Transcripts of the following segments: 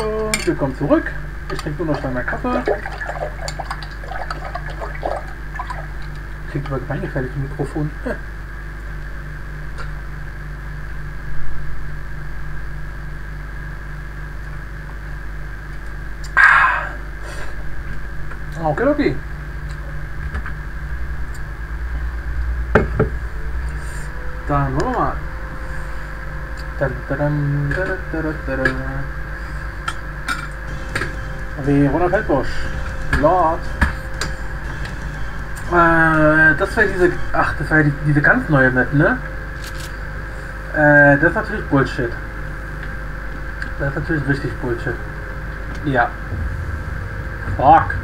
Und willkommen zurück. Ich trinke nur noch meinen Kaffee. Klingt aber gemeingefährlich im Mikrofon. Okay, okay. Dann wollen wir mal. Dun, dun, dun, dun, dun, dun. Verona Feldbusch. Lord. Äh, das war diese. Ach, das war die, diese ganz neue Map, ne? Äh, das ist natürlich Bullshit. Das ist natürlich richtig Bullshit. Ja. Fuck.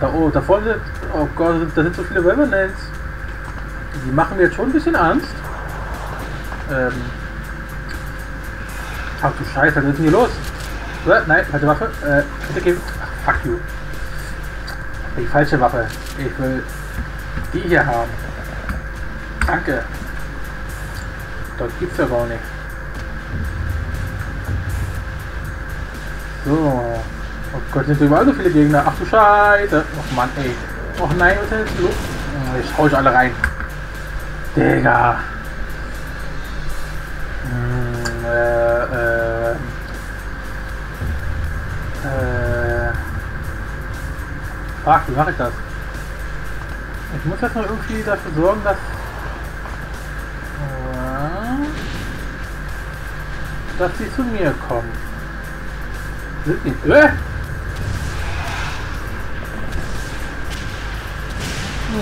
Da, oh, da vorne, oh Gott, da sind so viele Revenants. Die machen mir jetzt schon ein bisschen Angst. Ähm. Ach du Scheiße, was ist denn hier los? Äh, nein, falsche Waffe. Äh, bitte geben. You. Die falsche Waffe. Ich will die hier haben. Danke. Dort gibt's ja gar nicht. So. Oh Gott, sind überall so viele Gegner. Ach du Scheiße. Och Mann, ey. Och nein, was ist los? Ich hau euch alle rein. Digga. Ach, wie mache ich das? Ich muss jetzt mal irgendwie dafür sorgen, dass. Dass sie zu mir kommen. Sind die. Äh!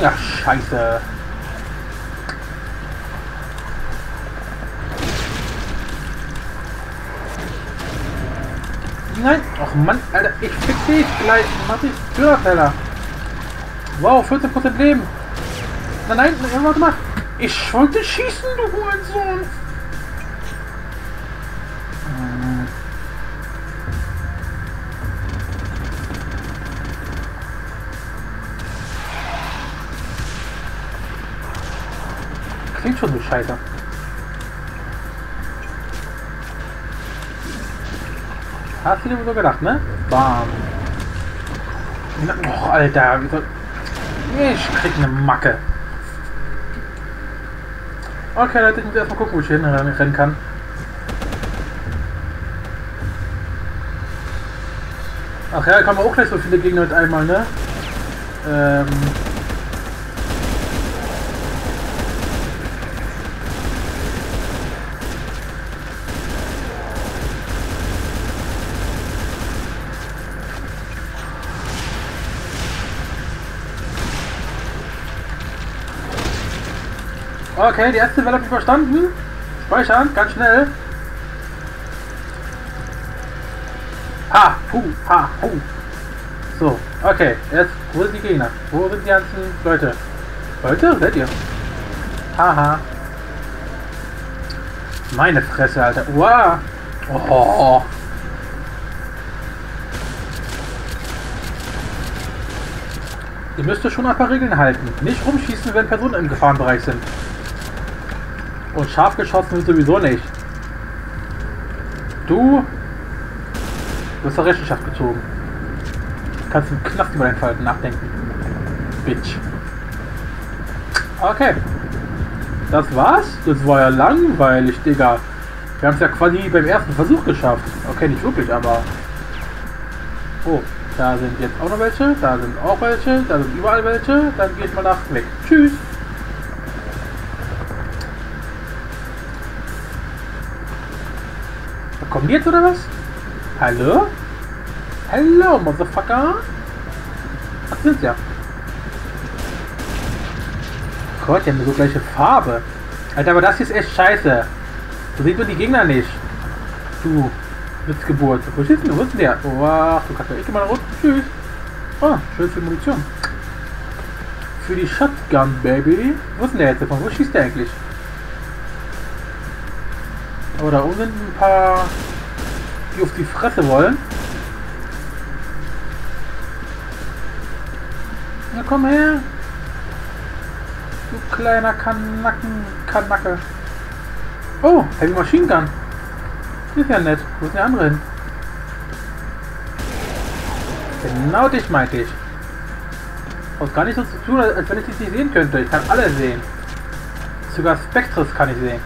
Ja, scheiße. Nein! Ach Mann, Alter, ich fick dich gleich. Mach dich Türerteller. Wow, 14% Leben. Nein, nein, nein, warte mal. Ich wollte schießen, du Hurensohn. Klingt schon so scheiße. Hast du dir so gedacht, ne? Bam. Oh, Alter. Ich krieg eine Macke. Okay, Leute, ich muss erstmal gucken, wo ich hin rennen kann. Ach ja, da kommen auch gleich so viele Gegner mit einmal, ne? Ähm. Okay, die erste Welle habe ich verstanden. Speichern, ganz schnell. Ha, hu, ha, hu. So, okay, jetzt, wo sind die Gegner? Wo sind die ganzen Leute? Leute, seid ihr? Haha. Meine Fresse, Alter. Wow. Oh. Ihr müsst schon ein paar Regeln halten. Nicht rumschießen, wenn Personen im Gefahrenbereich sind. Und scharf geschossen wird sowieso nicht. Du, du hast zur Rechenschaft gezogen. Kannst im Knast über dein Verhalten nachdenken. Bitch. Okay. Das war's? Das war ja langweilig, Digga. Wir haben es ja quasi beim ersten Versuch geschafft. Okay, nicht wirklich, aber... Oh, da sind jetzt auch noch welche. Da sind auch welche. Da sind überall welche. Dann geht mal nach weg. Tschüss. Kommen die jetzt oder was? Hallo? Hallo, Motherfucker? Ach, sind ja. Gott, die haben so gleiche Farbe. Alter, aber das hier ist echt scheiße. So sieht man die Gegner nicht. Du, Witzgeburt. Wo ist denn? Wo ist denn der? Oh, du kannst ja geh mal runter. Tschüss. Oh, schön viel Munition. Für die Shotgun, Baby. Wo ist denn der jetzt? Wo schießt der eigentlich? Aber da oben sind ein paar, die auf die Fresse wollen. Na komm her. Du kleiner Kanacken, Kanacke. Oh, Heavy Machine Gun. Ist ja nett. Wo ist der andere hin? Genau dich meinte ich. Und gar nicht so zu tun, als wenn ich dich nicht sehen könnte. Ich kann alle sehen. Sogar Spectres kann ich sehen.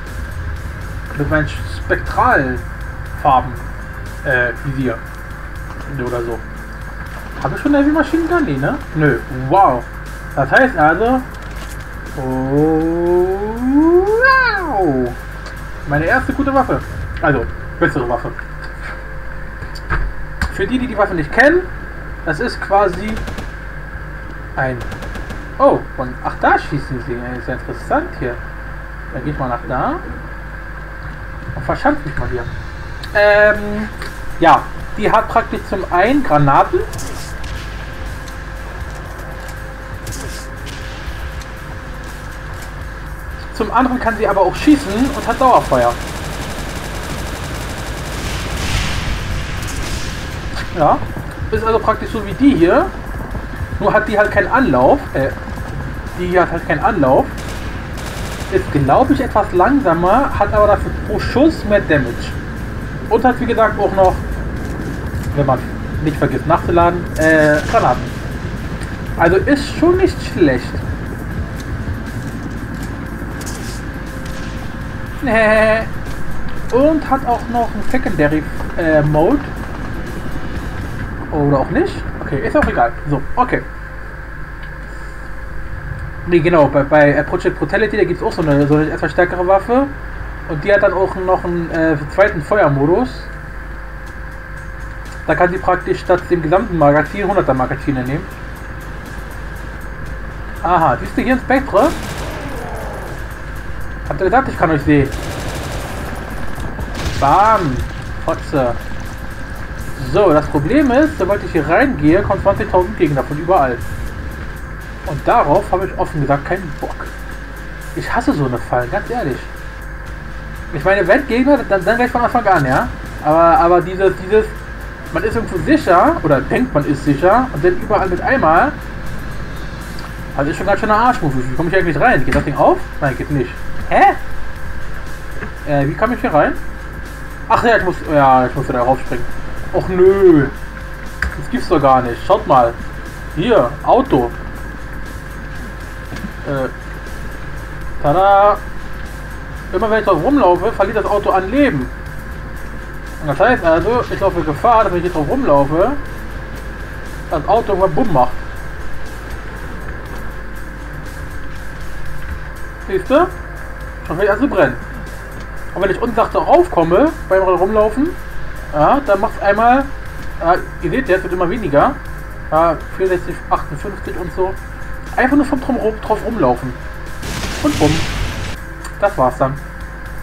Mit meinen Spektralfarben. Äh, Visier. Oder so. Habe ich schon eine Machine Gun? Nee, ne? Nö. Wow. Das heißt also... Oh, wow. Meine erste gute Waffe. Also, bessere Waffe. Für die, die die Waffe nicht kennen, das ist quasi ein... Oh, und ach, da schießen sie. Das ist ja interessant hier. Dann gehe ich mal nach da. Und verschanze mich mal hier. Ähm, ja, die hat praktisch zum einen Granaten. Zum anderen kann sie aber auch schießen und hat Dauerfeuer. Ja, ist also praktisch so wie die hier. Nur hat die halt keinen Anlauf. Äh, die hier hat halt keinen Anlauf. Ist, glaube ich, etwas langsamer, hat aber dafür pro Schuss mehr Damage. Und hat, wie gesagt, auch noch, wenn man nicht vergisst nachzuladen, äh, Granaten. Also ist schon nicht schlecht. Und hat auch noch einen Secondary äh, Mode. Oder auch nicht. Okay, ist auch egal. So, okay. Nee, genau, bei, bei Project Brutality, da gibt es auch so eine, so eine etwas stärkere Waffe. Und die hat dann auch noch einen äh, zweiten Feuermodus. Da kann sie praktisch statt dem gesamten Magazin 100er Magazine nehmen. Aha, siehst du hier ein Spektre? Habt ihr gesagt, ich kann euch sehen? Bam! Fotze. So, das Problem ist, sobald ich hier reingehe, kommen 20.000 Gegner von überall. Und darauf habe ich offen gesagt keinen Bock. Ich hasse so eine Fallen, ganz ehrlich. Ich meine, wenn Gegner, dann, dann gleich von Anfang an, ja. Aber, aber dieses, dieses, man ist irgendwo sicher, oder denkt man ist sicher, und dann überall mit einmal, also ist schon ganz schön eine Arschmove. Wie komme ich eigentlich rein? Geht das Ding auf? Nein, geht nicht. Hä? Äh, wie kam ich hier rein? Ach ja, ich muss, ja, ich muss wieder raufspringen. Och nö. Das gibt's doch gar nicht. Schaut mal. Hier, Auto. Äh. Tada. Immer wenn ich drauf rumlaufe, verliert das Auto an Leben. Das heißt also, ich laufe Gefahr, dass wenn ich hier drauf rumlaufe, das Auto irgendwann bumm macht. Siehst du? Schon will also brennen. Und wenn ich unsachte aufkomme beim Rumlaufen, ja, dann macht es einmal, ja, ihr seht jetzt, wird immer weniger. Ja, 64, 58 und so. Einfach nur vom Drum drauf rumlaufen. Und bumm. Das war's dann.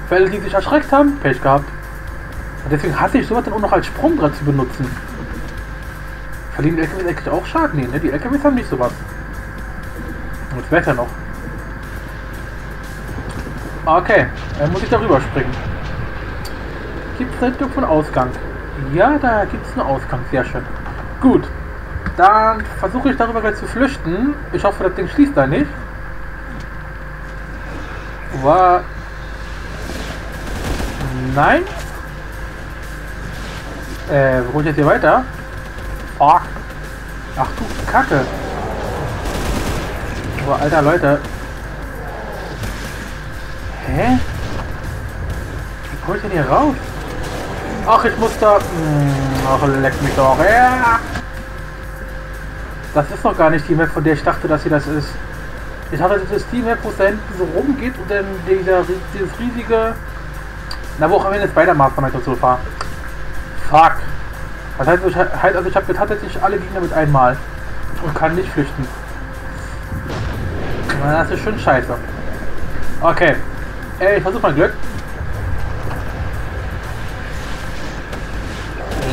Für alle, die sich erschreckt haben, Pech gehabt. Und deswegen hasse ich sowas dann auch noch als Sprungbrett zu benutzen. Verlieren die LKWs eigentlich auch Schaden? Nee, ne? Die LKWs haben nicht sowas. Und das Wetter noch. Okay, dann muss ich darüber springen. Gibt es Richtung von Ausgang? Ja, da gibt es einen Ausgang. Sehr schön. Gut. Dann versuche ich darüber gleich zu flüchten. Ich hoffe, das Ding schließt da nicht. War. Nein. Äh, wo ich jetzt hier weiter? Fuck. Ach du Kacke. Aber alter Leute. Hä? Wie komme ich denn hier raus? Ach, ich muss da... Hm, ach, leck mich doch. Ja. Das ist noch gar nicht die Map, von der ich dachte, dass sie das ist. Ich hatte das die Map, wo es da hinten so rumgeht und dann dieser, dieses riesige... Na, wo auch am Ende Spider-Man von der so fahre. Fuck. Das heißt, ich, halt, also ich habe tatsächlich alle Gegner mit einmal. Und kann nicht flüchten. Na, das ist schon scheiße. Okay. Ey, ich versuche mein Glück.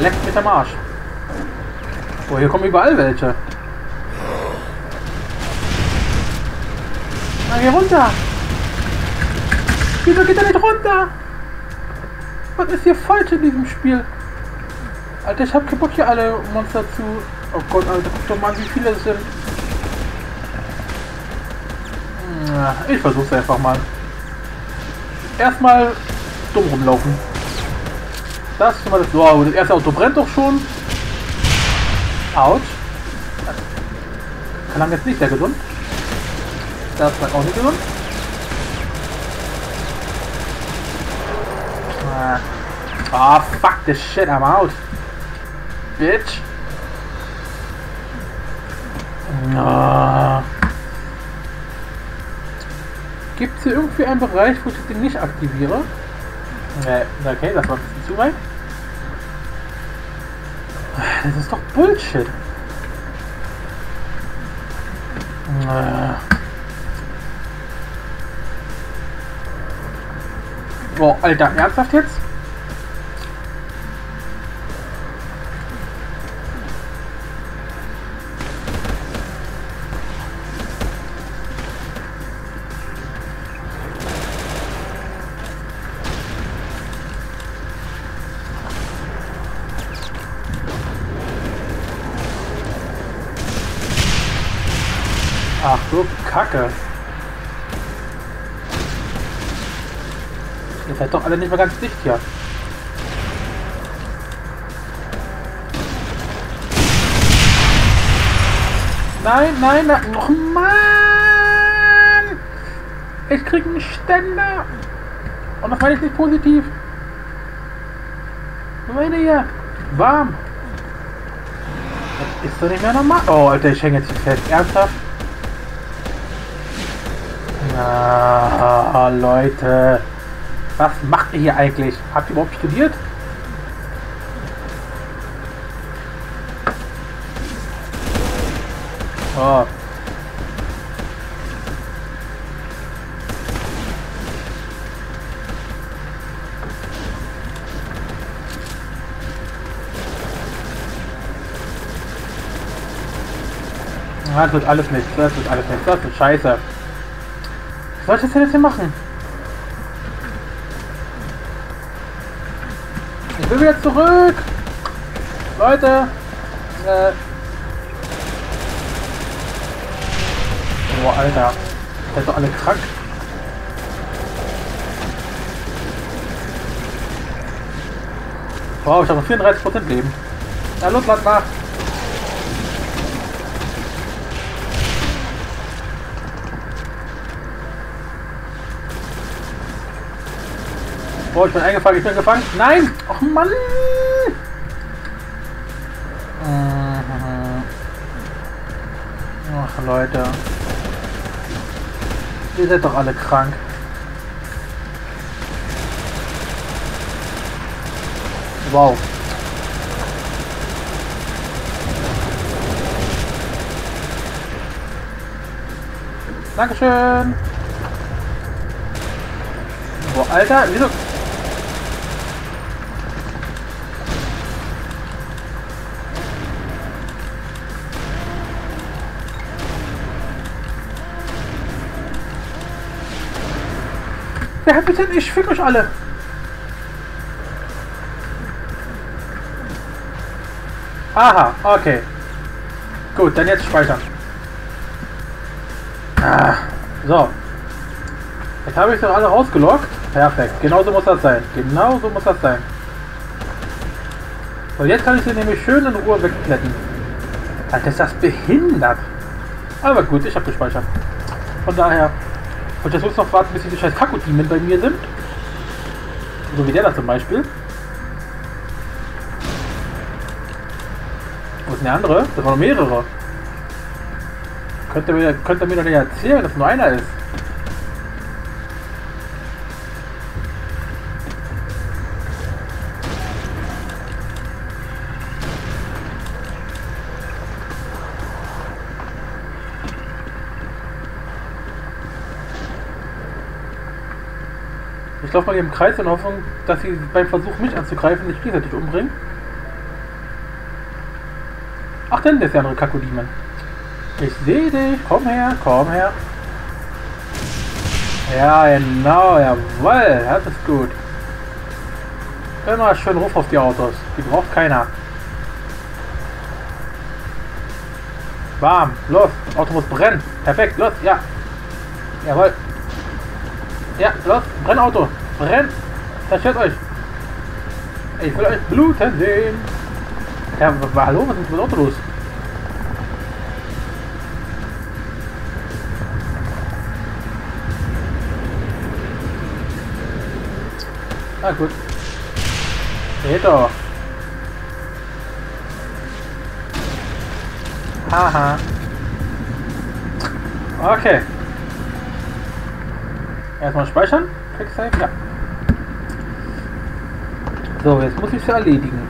leckt mit dem Arsch. Oh, hier kommen überall welche. Na, geh runter! Wieso geht er nicht runter? Was ist hier falsch in diesem Spiel? Alter, ich hab Bock hier alle Monster zu... Oh Gott, Alter, guck doch mal, wie viele es sind. Ich versuch's einfach mal. Erstmal dumm rumlaufen. Das ist mal das. Wow, das erste Auto brennt doch schon. Autsch. Klang jetzt nicht sehr gesund. Das war auch nicht gesund. Ah, oh, fuck this shit, I'm out. Bitch. Oh. Gibt es hier irgendwie einen Bereich, wo ich Ding nicht aktiviere? Nee, okay, das war ein bisschen zu weit. Das ist doch Bullshit. Boah, Alter, ernsthaft jetzt? Ach du Kacke. Seid doch alle nicht mehr ganz dicht hier. Nein, nein, nein. Oh Mann! Ich krieg einen Ständer. Und das meine ich nicht positiv. Meine hier? Warm. Das ist doch nicht mehr normal. Oh, Alter, ich hänge jetzt hier fest. Ernsthaft? Ah, Leute. Was macht ihr hier eigentlich? Habt ihr überhaupt studiert? Oh. Das wird alles nichts, das wird alles nichts, das wird scheiße. Was soll ich jetzt hier machen? Will wieder zurück! Leute! Äh. Boah, Alter. Seid doch alle krank. Wow, ich habe noch 34% Leben. Na los, lad nach! Boah, ich bin eingefangen, ich bin gefangen. Nein! Ach Mann! Mhm. Ach Leute. Ihr seid doch alle krank. Wow. Dankeschön. Boah, Alter, wieso Wer hat bitte nicht? Fick euch alle. Aha, okay. Gut, dann jetzt speichern. Ah, so. Jetzt habe ich doch alle rausgelockt. Perfekt, genauso muss das sein. Genauso muss das sein. So, jetzt kann ich sie nämlich schön in Ruhe wegplätten. Alter, ist das behindert. Aber gut, ich habe gespeichert. Von daher und jetzt muss noch warten, bis diese scheiß Kaku-Demon bei mir sind. So wie der da zum Beispiel. Wo ist denn der andere? Das waren noch mehrere. Könnt ihr mir, könnt ihr mir doch nicht erzählen, dass nur einer ist. Ich laufe mal hier im Kreis in Hoffnung, dass sie beim Versuch mich anzugreifen nicht gegenseitig umbringen. Ach, denn der ist der andere Kakodiemen. Ich sehe dich. Komm her, komm her. Ja, genau, jawoll. Das ist gut. Immer schön Ruf auf die Autos. Die braucht keiner. Warm. Los. Auto muss brennen. Perfekt. Los. Ja. Jawohl. Ja, los. Brennauto. Bremst! Zerstört euch! Ich will euch bluten sehen! Ja, hallo, was ist mit dem Auto los? Na ah, gut. Geht doch. Haha. Okay. Erstmal speichern. Quick Save, ja. So, jetzt muss ich es erledigen.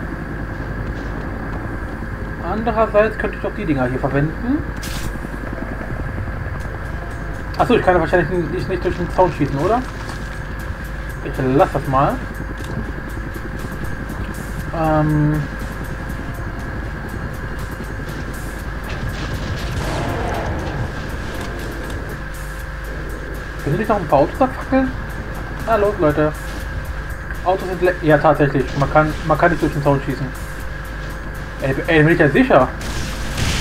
Andererseits könnte ich doch die Dinger hier verwenden. Achso, ich kann ja wahrscheinlich nicht, nicht durch den Zaun schießen, oder? Ich lasse das mal. Ähm Können Sie noch ein paar Autos abfackeln? Na los, Leute. Autos sind Ja, tatsächlich. Man kann, man kann nicht durch den Zaun schießen. Ey, ey bin ich ja sicher.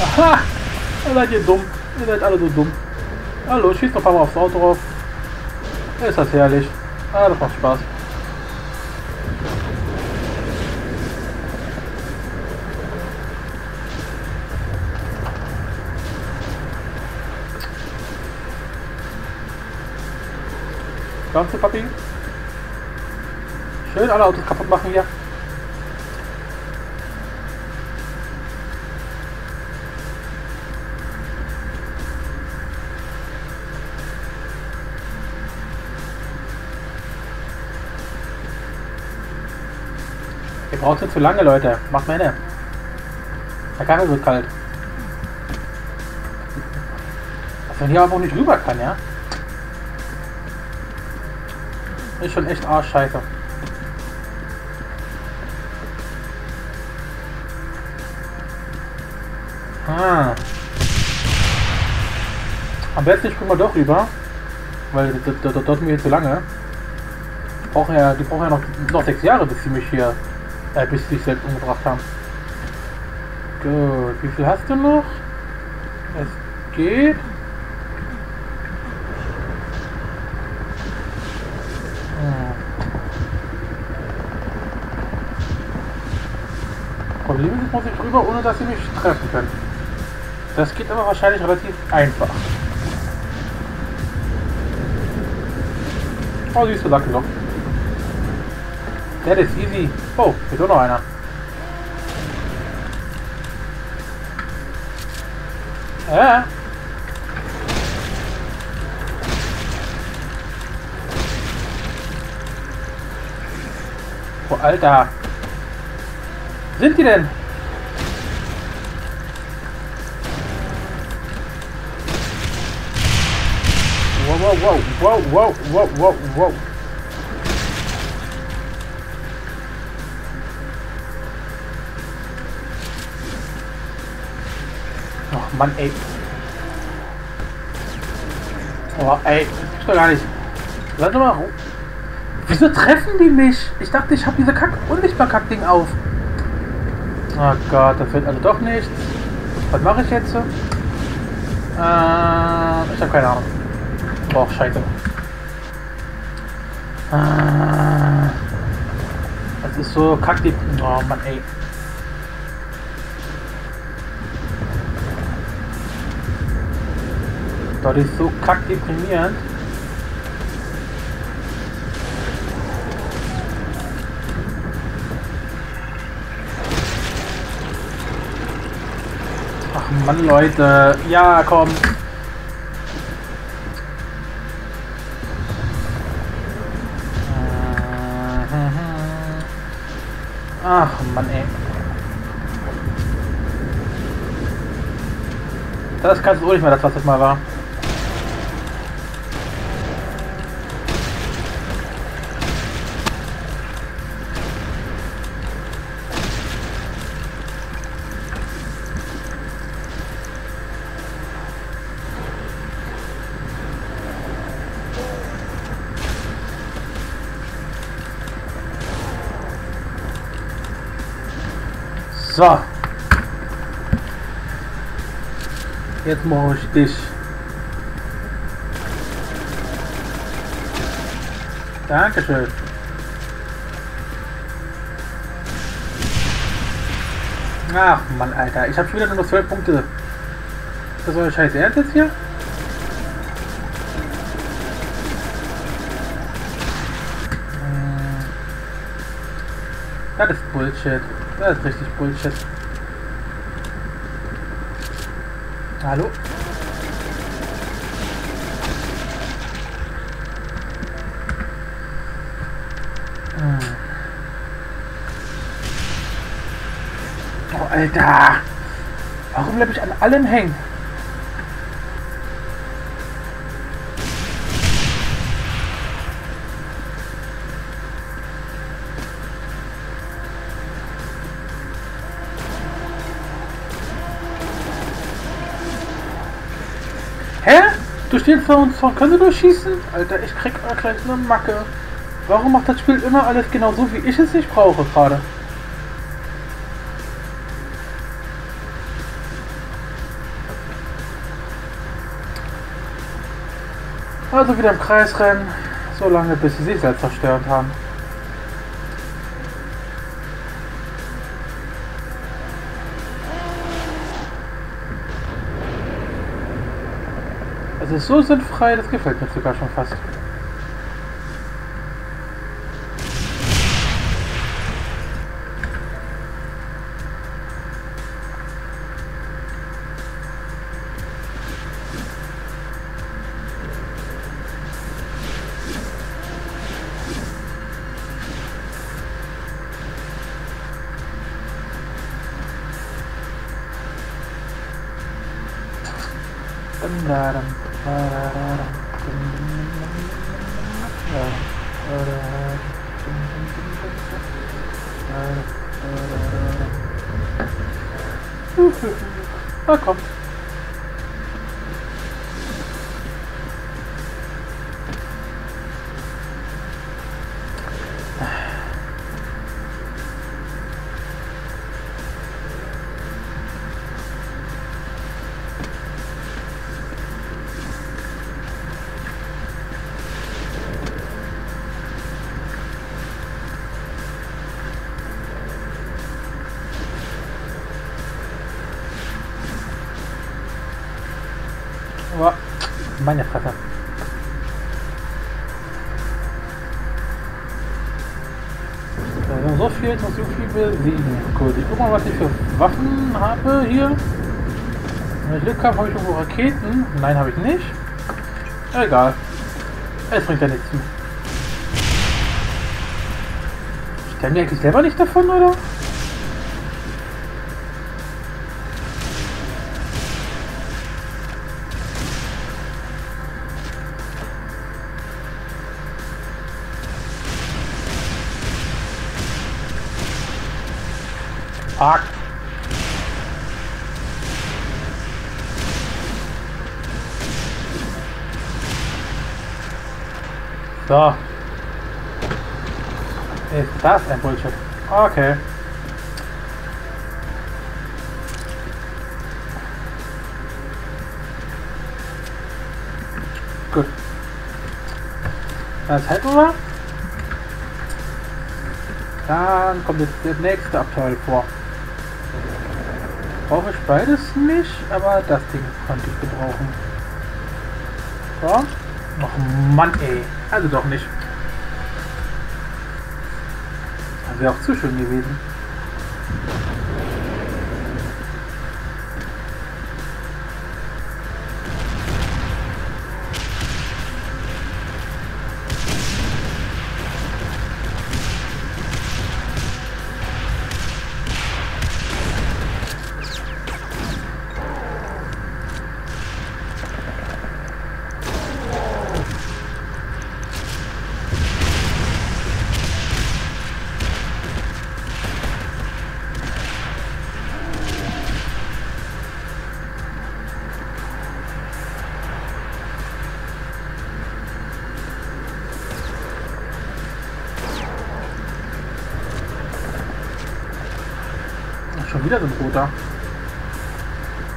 Aha! Ihr seid ihr dumm. Ihr seid alle so dumm. Hallo, schießt paar Mal aufs Auto drauf. Ist das herrlich. Ah, das macht Spaß. Kommst du, Papi? Schön alle Autos kaputt machen hier. Ihr braucht nicht zu lange, Leute. Macht meine. Der Kaffee wird kalt. Dass man hier aber auch nicht rüber kann, ja? Ist schon echt arschscheiße. Ah. Am besten springen wir doch rüber. Weil das dauert mir zu lange. Die brauchen ja, die brauchen ja noch, noch sechs Jahre, bis sie mich hier, äh, bis sie sich selbst umgebracht haben. Gut, wie viel hast du noch? Es geht. Hm. Problem ist, muss ich rüber, ohne dass sie mich treffen können. Das geht aber wahrscheinlich relativ einfach. Oh, siehst du, Lucky Lock. Der ist easy. Oh, hier ist noch einer. Ja. Oh, Alter. Sind die denn? Wow, wow, wow, wow, wow, wow, wow. Oh Mann, ey. Oh, ey, ist doch gar nicht. Warte mal. Wieso treffen die mich? Ich dachte, ich habe diese Kack Unsichtbar-Kack-Ding auf. Oh Gott, das wird also doch nichts. Was mache ich jetzt? Äh, ich habe keine Ahnung. Boah, scheiße. Äh, das ist so kack die... Oh Mann, ey. Das ist so kack deprimierend. Ach Mann, Leute. Ja, komm. Ach Mann, ey. Das kannst du auch nicht mehr das, was das mal war. So. Jetzt mache ich dich. Dankeschön. Ach Mann, Alter. Ich habe schon wieder nur noch 12 Punkte. Ist das eine scheiß Ernst jetzt hier? Hm. Das ist Bullshit. Das ist richtig Bullshit. Hallo? Hm. Oh, Alter! Warum bleibe ich an allem hängen? Hä? Durch den Zaun können sie durchschießen? Alter, ich krieg gleich eine Macke. Warum macht das Spiel immer alles genau so, wie ich es nicht brauche gerade? Also wieder im Kreis rennen, so lange bis sie sich selbst zerstört haben. Also so sinnfrei, das gefällt mir sogar schon fast. Na komm. Glück habe, ich irgendwo Raketen. Nein, habe ich nicht. Egal. Es bringt ja nichts. Sterben die eigentlich selber nicht davon, oder? Fuck. So. Ist das ein Bullshit? Okay. Gut. Das hätten wir. Dann kommt jetzt der nächste Abteil vor. Brauche ich beides nicht, aber das Ding konnte ich gebrauchen. So. Ach Mann ey. Also doch nicht. Das wäre auch zu schön gewesen.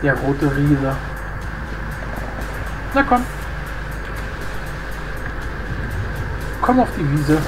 Der rote Riese. Na komm. Komm auf die Wiese.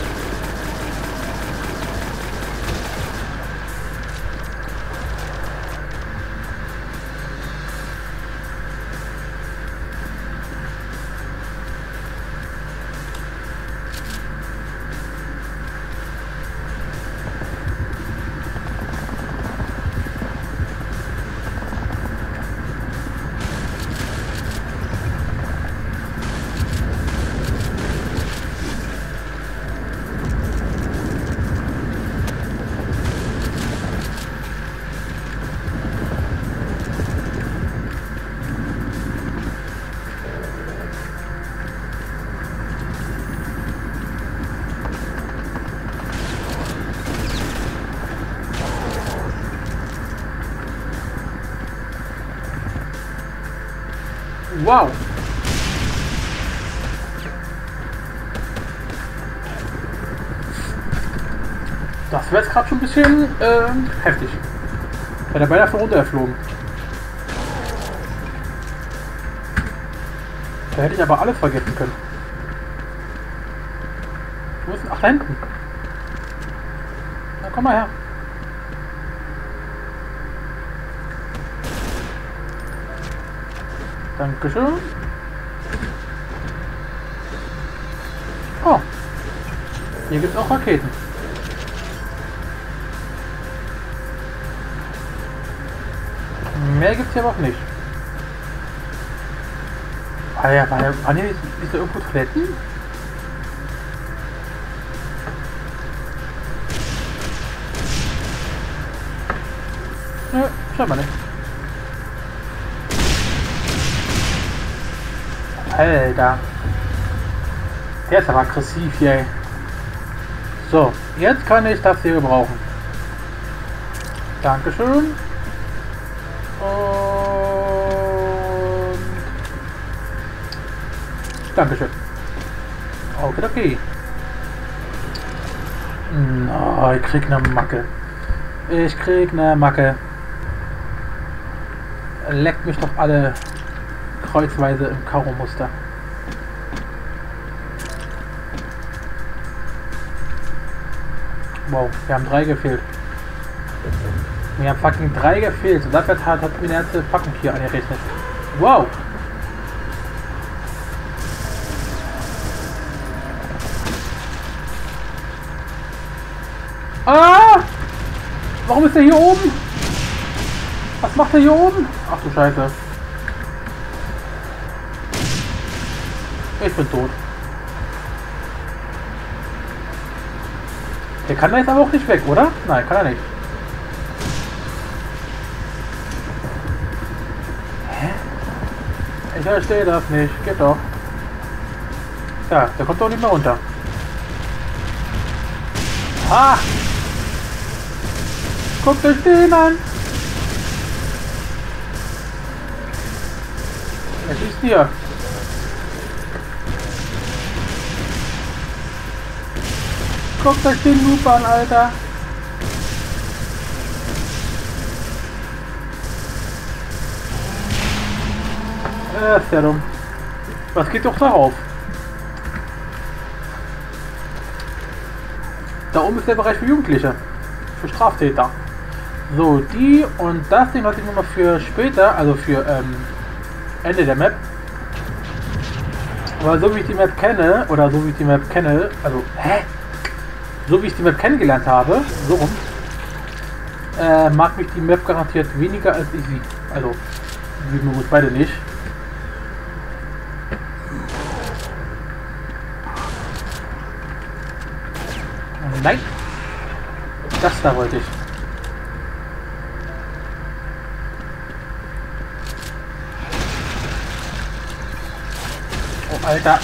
Bisschen äh, heftig. Wäre der beinahe von runtergeflogen. Da hätte ich aber alles vergessen können. Wo ist denn? Ach, da hinten. Na, komm mal her. Dankeschön. Oh. Hier gibt es auch Raketen. Mehr gibt es hier auch nicht. War ja, war ja, waren hier da irgendwo Toiletten? Nö, scheinbar nicht. Alter. Der ist aber aggressiv hier. ey. So, jetzt kann ich das hier gebrauchen. Dankeschön. Dankeschön. Okay, okay. Oh, ich krieg ne Macke. Ich krieg ne Macke. Leckt mich doch alle kreuzweise im Karo-Muster. Wow, wir haben drei gefehlt. Wir haben fucking drei gefehlt. Und dafür hat, hat mir eine ganze Packung hier angerechnet. Wow! Warum ist er hier oben? Was macht er hier oben? Ach du Scheiße. Ich bin tot. Der kann da jetzt aber auch nicht weg, oder? Nein, kann er nicht. Hä? Ich verstehe das nicht. Geht doch. Ja, der kommt doch nicht mehr runter. Ah! Guckt euch den an! Es ist hier. Guckt euch den Loop an, Alter. Äh, ist ja dumm. Was geht doch darauf? Da oben ist der Bereich für Jugendliche. Für Straftäter. So, die und das Ding lasse ich mal für später, also für ähm, Ende der Map. Aber so wie ich die Map kenne, oder so wie ich die Map kenne, also, hä? So wie ich die Map kennengelernt habe, so rum, äh, mag mich die Map garantiert weniger als ich sie. Also, mögen wir uns beide nicht. Nein! Das da wollte ich. Alter.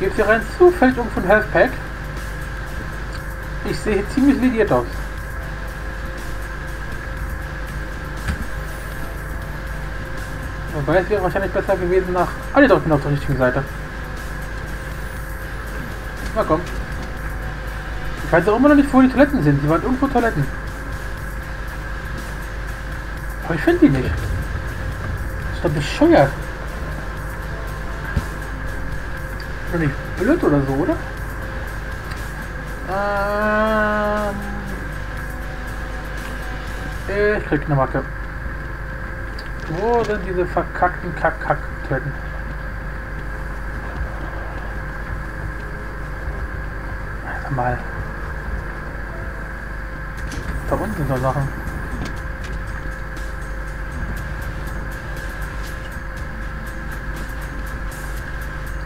Gibt hier rein zufällig irgendwo ein Health Pack? Ich sehe ziemlich lediert aus. Wobei es wäre wahrscheinlich besser gewesen nach... Ah, doch, bin auf der richtigen Seite. Na komm. Ich weiß auch immer noch nicht, wo die Toiletten sind. Die waren irgendwo Toiletten. Aber ich finde die nicht. Das ist doch bescheuert. Ist doch nicht blöd oder so, oder? Ähm... Ich krieg eine Macke. Wo sind diese verkackten Kack-Kack-Toiletten? Mal. Sind noch Sachen.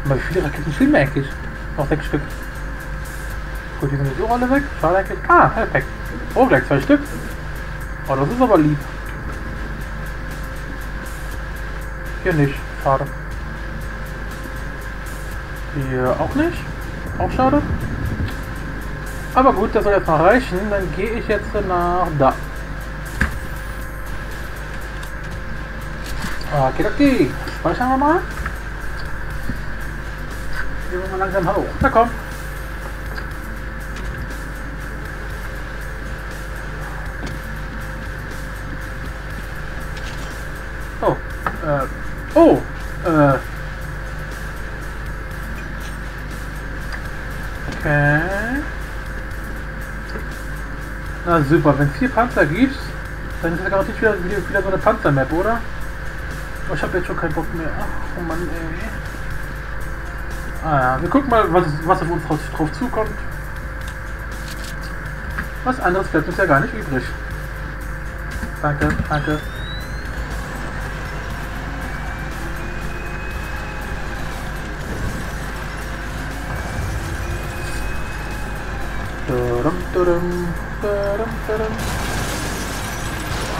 Aber wie viele Raketen fehlen mir eigentlich? Noch sechs Stück. Gut, die sind so alle weg. Schade eigentlich. Ah, perfekt. Oh, gleich zwei Stück. Oh, das ist aber lieb. Hier nicht. Schade. Hier auch nicht. Auch schade. Aber gut, das soll jetzt noch reichen. Dann gehe ich jetzt nach da. Okay. Speichern wir mal. Gehen wir mal langsam hoch. Na komm. Na super, wenn es vier Panzer gibt, dann ist das garantiert wieder, wieder, wieder so eine Panzermap, oder? Oh, ich habe jetzt schon keinen Bock mehr. Ach, oh Mann, ey. Ah ja, wir gucken mal, was, was auf uns drauf, zukommt. Was anderes bleibt uns ja gar nicht übrig. Danke, danke. Dudum, dudum, dudum, dudum.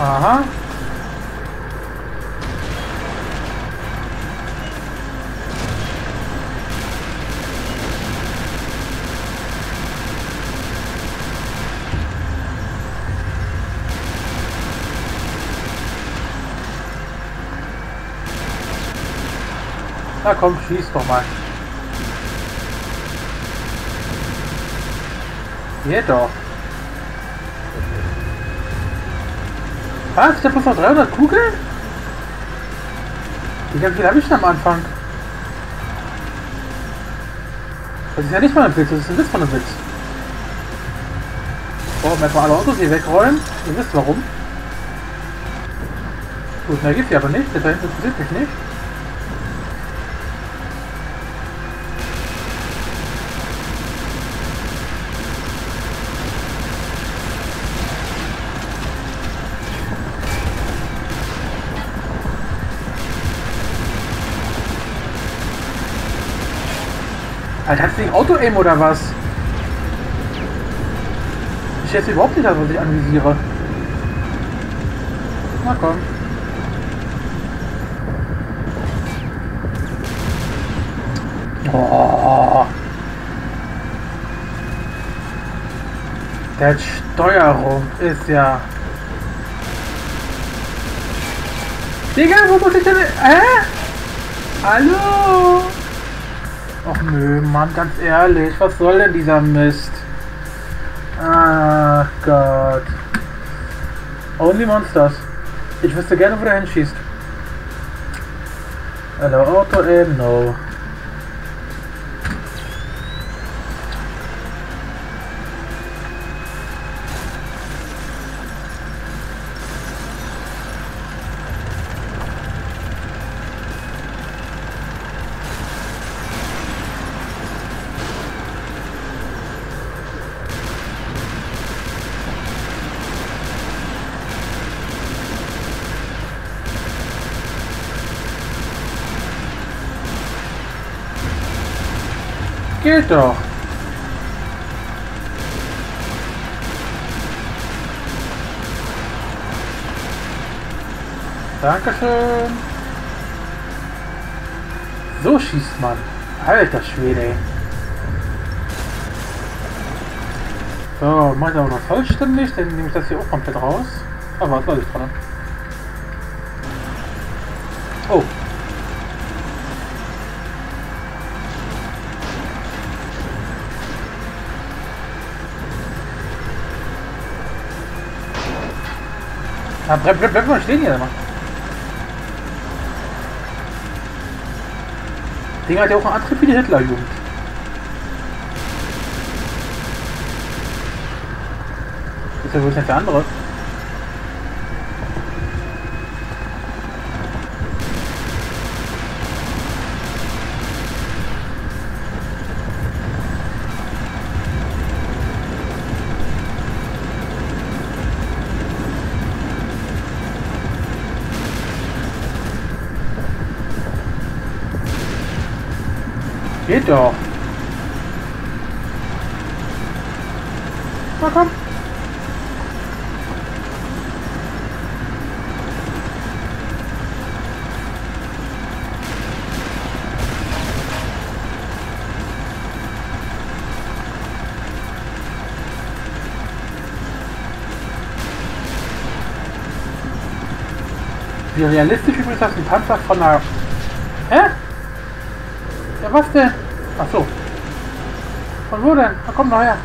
Aha. Na komm, schieß doch mal. Geht doch. Was? Ich hab bloß noch 300 Kugeln? Wie viel habe ich denn am Anfang? Das ist ja nicht mal ein Witz, das ist ein Witz von einem Witz. So, erstmal alle Autos hier wegräumen. Ihr wisst warum. Gut, mehr geht's hier aber nicht. Das da hinten interessiert mich nicht. Alter, hat das Ding Auto-Aim oder was? Ich schätze überhaupt nicht, was ich anvisiere. Na komm. Oh. Der Steuerung ist ja... Digga, wo muss ich denn... Hä? Hallo? Ach nö, Mann, ganz ehrlich, was soll denn dieser Mist? Ach Gott. Only Monsters. Ich wüsste gerne, wo der hinschießt. Hello, Auto aim, no. Geht doch. Dankeschön. So schießt man. Alter Schwede. So, mach ich auch noch vollständig, dann nehme ich das hier auch komplett raus. Aber was soll ich dran? Ja, bleib, bleib, bleib mal stehen hier. Mann. Ding hat ja auch einen Antrieb wie die Hitlerjugend. Ist ja wohl nicht der andere. Wie realistisch übrigens das ein Panzer von einer... Hä? Ja, was denn? Ach so. Von wo denn? Na komm doch her.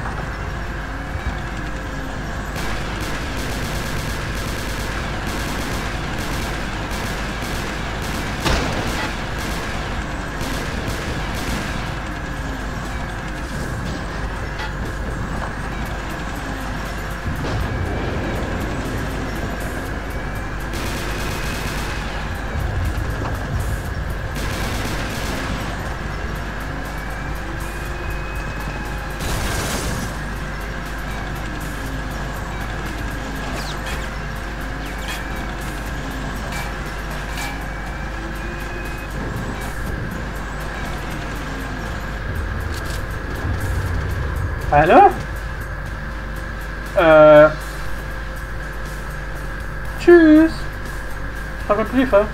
Briefe.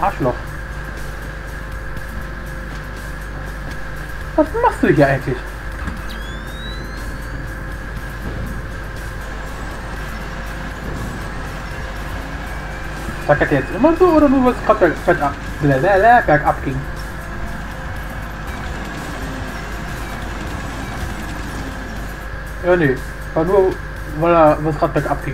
Arschloch. Was machst du hier eigentlich? Tackert jetzt immer so oder nur weil es gerade bergab ging? Ja, nee. War nur, weil er was gerade bergab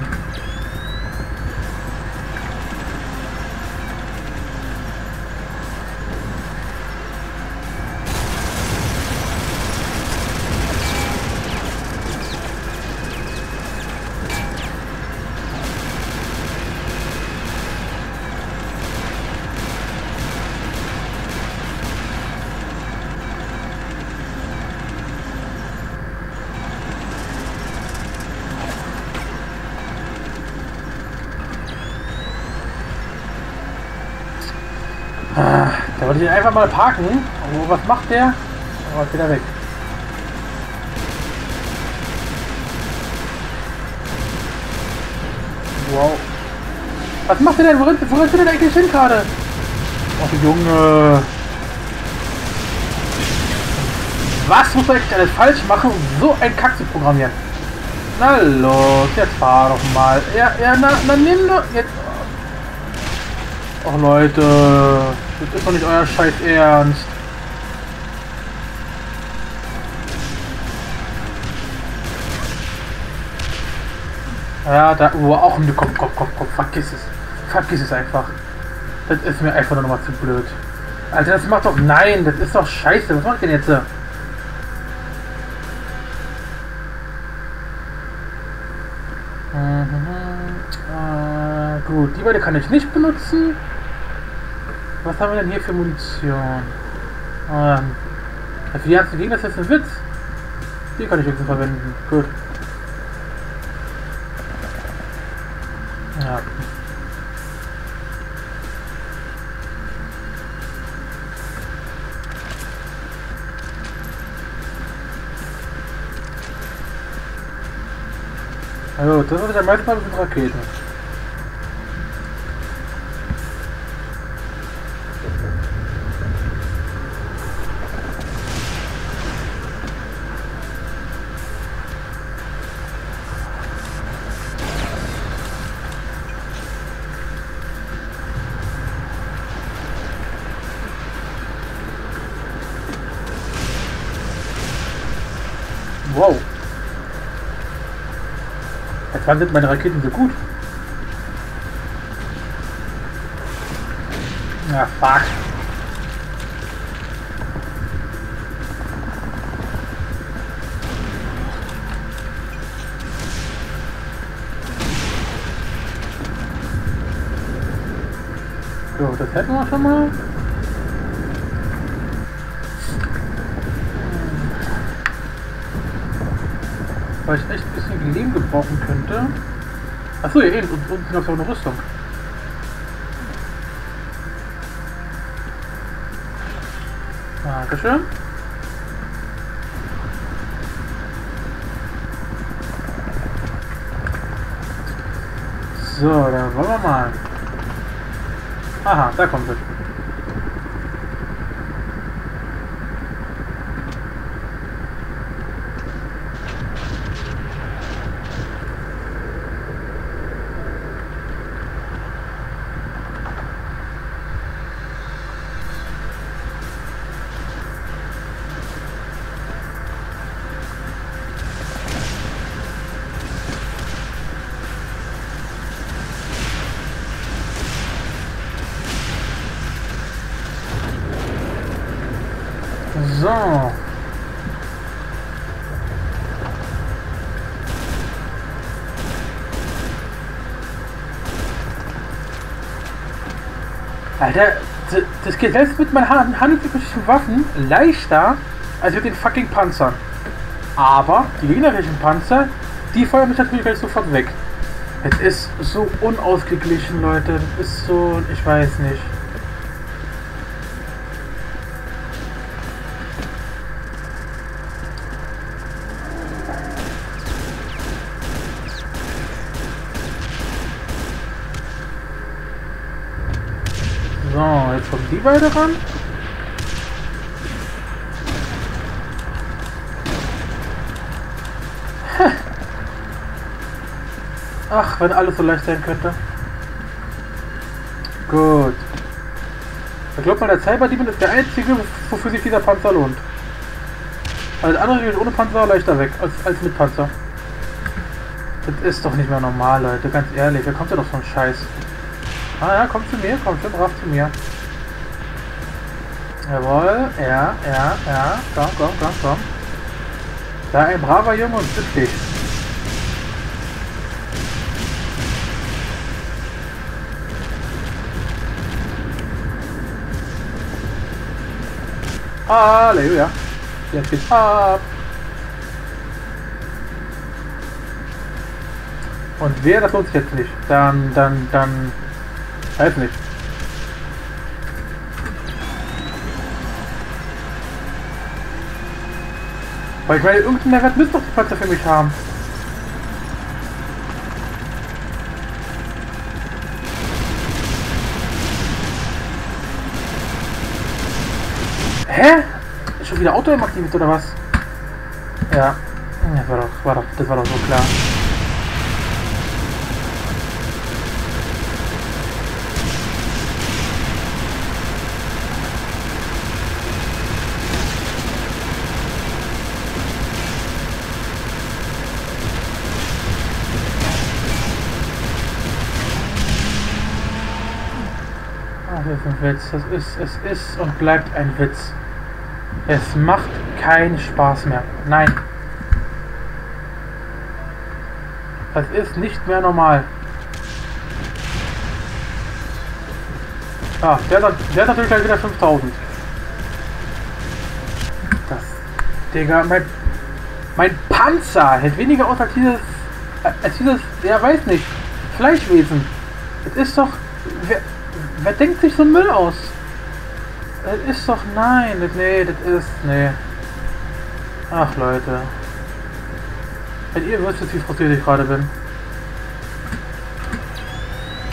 wollte ich einfach mal parken. Oh, was macht der? Oh, ist wieder weg. Wow. Was macht der denn? Wo rennt, der denn eigentlich hin gerade? Ach, Junge. Was muss eigentlich alles falsch machen, um so ein Kack zu programmieren? Na los, jetzt fahr doch mal. Ja, ja, na, na nimm doch jetzt. Ach Leute, das ist doch nicht euer Scheiß Ernst. Ja, da, oh, auch um komm, komm, komm, komm, vergiss es. Vergiss es einfach. Das ist mir einfach nur noch mal zu blöd. Alter, das macht doch, nein, das ist doch scheiße. Was macht denn jetzt? Mhm. Äh, gut, die beide kann ich nicht benutzen. Was haben wir denn hier für Munition? Ähm, für die ganzen Gegner ist das ein Witz. Die kann ich jetzt verwenden. Gut. Ja. Also, das ist ja meistens mit Raketen. Wann sind meine Raketen so gut? Ja, fuck. So, das hätten wir schon mal. Weil ich echt ein Leben gebrauchen könnte. Achso, ja eben, und unten ist auch eine Rüstung. Dankeschön. So, dann wollen wir mal. Aha, da kommt es. Alter, das geht selbst mit meinen handelsüblichen Waffen leichter als mit den fucking Panzern. Aber die gegnerischen Panzer, die feuern mich natürlich gleich sofort weg. Es ist so unausgeglichen, Leute. Das ist so, ich weiß nicht. Beide ran. Ach, wenn alles so leicht sein könnte. Gut. Ich glaube mal, der Cyberdemon ist der einzige, wofür sich dieser Panzer lohnt. Alles andere geht ohne Panzer leichter weg als, als mit Panzer. Das ist doch nicht mehr normal, Leute, ganz ehrlich. Wer kommt ja doch so ein Scheiß? Ah ja, komm zu mir, komm schön brav zu mir. Jawohl, ja, ja, ja, komm, komm, komm, komm. Da ein braver Junge und dich. Halleluja. Jetzt geht's ab. Und wer das sich jetzt nicht, dann, dann, dann, weiß nicht. Weil ich meine, irgendeinen Mehrwert müsste doch die Panzer für mich haben. Hä? Ist schon wieder Auto im aktiviert oder was? Ja. Ja, war doch, war doch, das war doch so klar. Ein Witz. Das ist, es ist und bleibt ein Witz. Es macht keinen Spaß mehr. Nein. Das ist nicht mehr normal. Ah, der der hat natürlich gleich wieder 5000. Das. Digga, mein. Mein Panzer hält weniger aus als dieses. Als dieses. Ja, weiß nicht. Fleischwesen. Das ist doch. Wer, wer denkt sich so einen Müll aus? Das ist doch. Nein, das, nee, das ist. Nee. Ach, Leute. Wenn ihr wüsstet, wie frustriert ich gerade bin.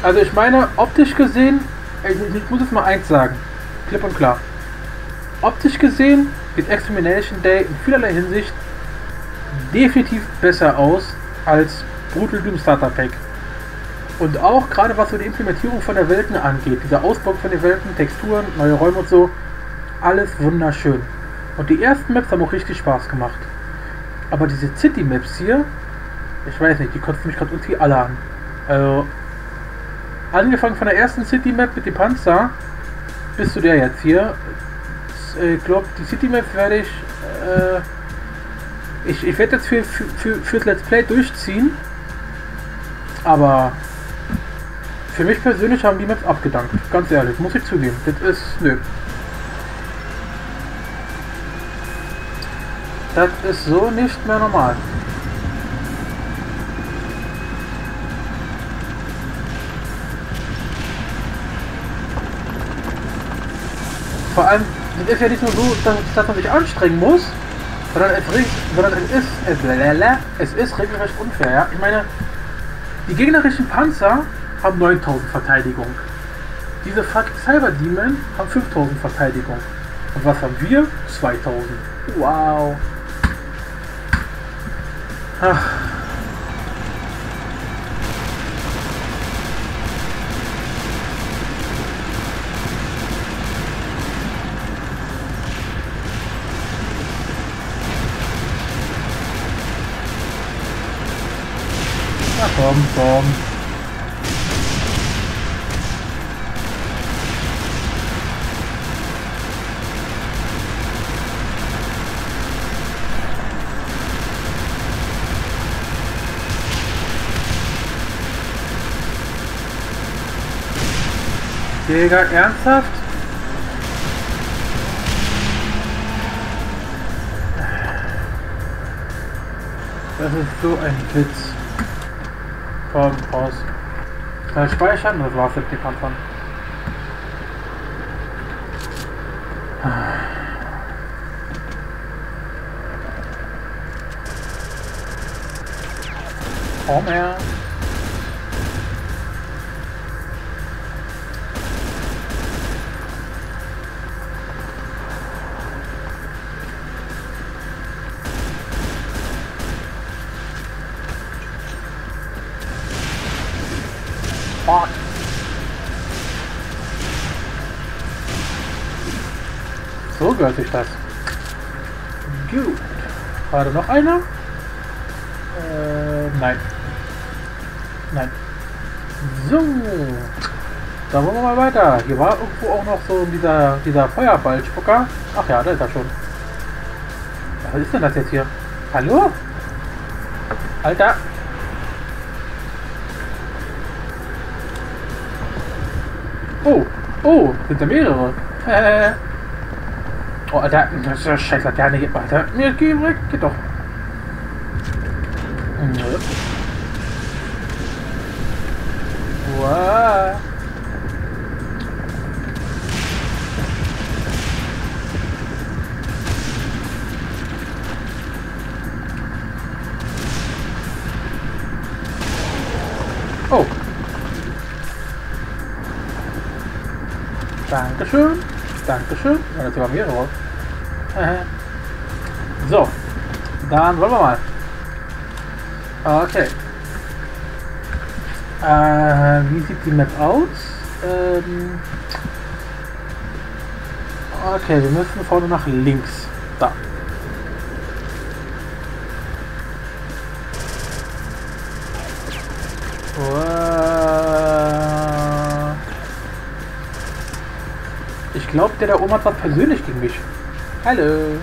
Also, ich meine, optisch gesehen. Ich, muss jetzt mal eins sagen. Klipp und klar. Optisch gesehen sieht Extermination Day in vielerlei Hinsicht definitiv besser aus als Brutal Doom Starter Pack. Und auch gerade was so die Implementierung von der Welten angeht, dieser Ausbau von den Welten, Texturen, neue Räume und so, alles wunderschön. Und die ersten Maps haben auch richtig Spaß gemacht. Aber diese City Maps hier, ich weiß nicht, die kotzen mich gerade irgendwie alle an. Also, angefangen von der ersten City Map mit dem Panzer bis zu der jetzt hier. Ich glaube, die City Map werde ich, äh, ich, ich werde jetzt für, für, für, fürs Let's Play durchziehen. Aber für mich persönlich haben die Maps abgedankt. Ganz ehrlich, muss ich zugeben. Das ist. Nö. Das ist so nicht mehr normal. Vor allem, das ist ja nicht nur so, dass, dass man sich anstrengen muss, sondern es, sondern es ist, es, es ist regelrecht unfair. Ja? Ich meine, die gegnerischen Panzer haben 9000 Verteidigung. Diese fucking Cyber Demon haben 5000 Verteidigung. Und was haben wir? 2000. Wow. Ach. Komm, komm. Jäger, ernsthaft? Das ist so ein Witz. Komm, raus. Ich speichern? Das war's mit dem Anfang. Komm her. Gehört sich das. Gut. War da noch einer? Äh, nein. Nein. So. Dann wollen wir mal weiter. Hier war irgendwo auch noch so dieser, dieser Feuerballspucker. Ach ja, da ist er schon. Was ist denn das jetzt hier? Hallo? Alter. Oh, oh, sind da mehrere. Oh, Alter, das ist ja scheiß Laterne hier. Alter, mir geht weg, geht doch. Nö. Wow. Oh. Dankeschön. Dankeschön. Ja, das mehrere. so. Dann wollen wir mal. Okay. Äh, wie sieht die Map aus? Ähm okay, wir müssen vorne nach links. Da. Ich glaube, der da oben hat was persönlich gegen mich. Hallo.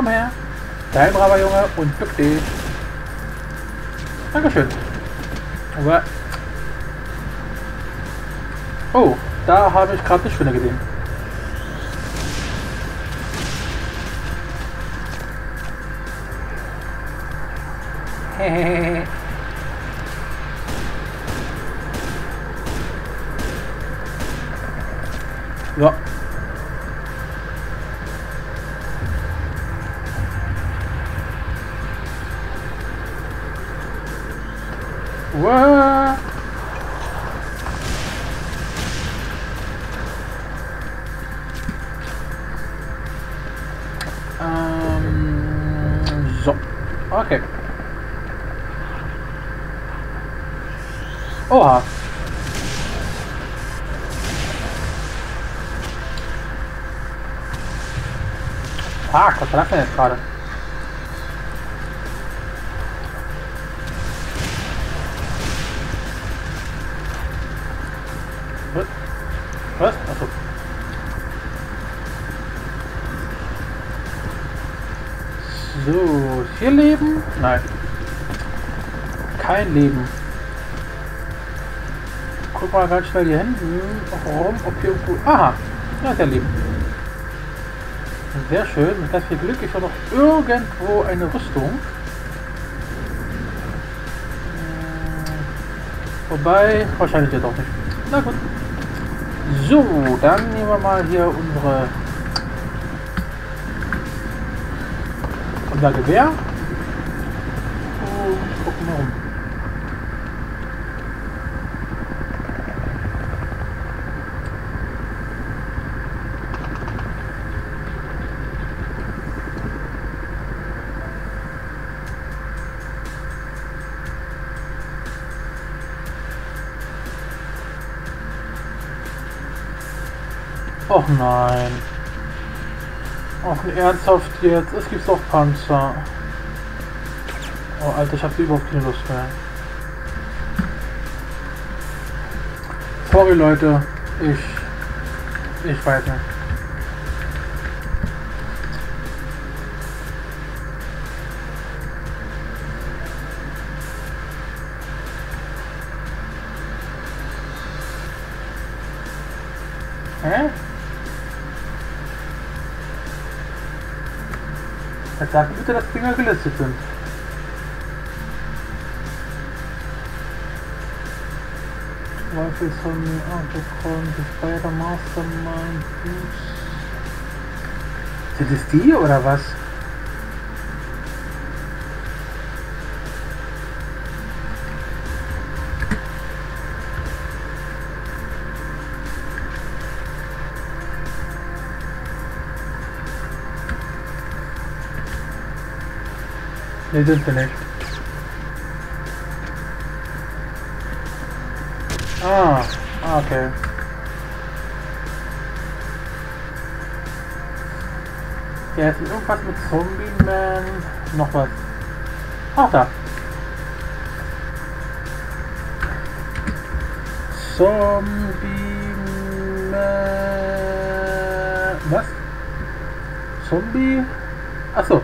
Komm her. Dein braver Junge und bück dich. Dankeschön. Aber oh, da habe ich gerade eine Spinne gesehen. Hehehe. Ja. What? Ähm, so. Okay. Oha. Ah, was war das denn Kein Leben. Guck mal ganz schnell hier hinten rum, ob hier irgendwo... Aha, da ist ja Leben. Sehr schön. Mit ganz viel Glück ist ja noch irgendwo eine Rüstung. Hm, Wobei, wahrscheinlich ja doch nicht. Na gut. So, dann nehmen wir mal hier unsere unser Gewehr Och nein. Och ernsthaft jetzt. Es gibt doch Panzer. Oh Alter, ich habe überhaupt keine Lust mehr. Sorry Leute. Ich. Ich weiß nicht. Bitte, dass Dinger gelistet sind. Rifle Sony, Autocon, The Spider Mastermind. Sind es die oder was? Ne, sind wir nicht. Ah, ah, okay. Ja, ist irgendwas mit Zombie Man. Noch was. Ach, da. Zombie Man. Was? Zombie? Achso.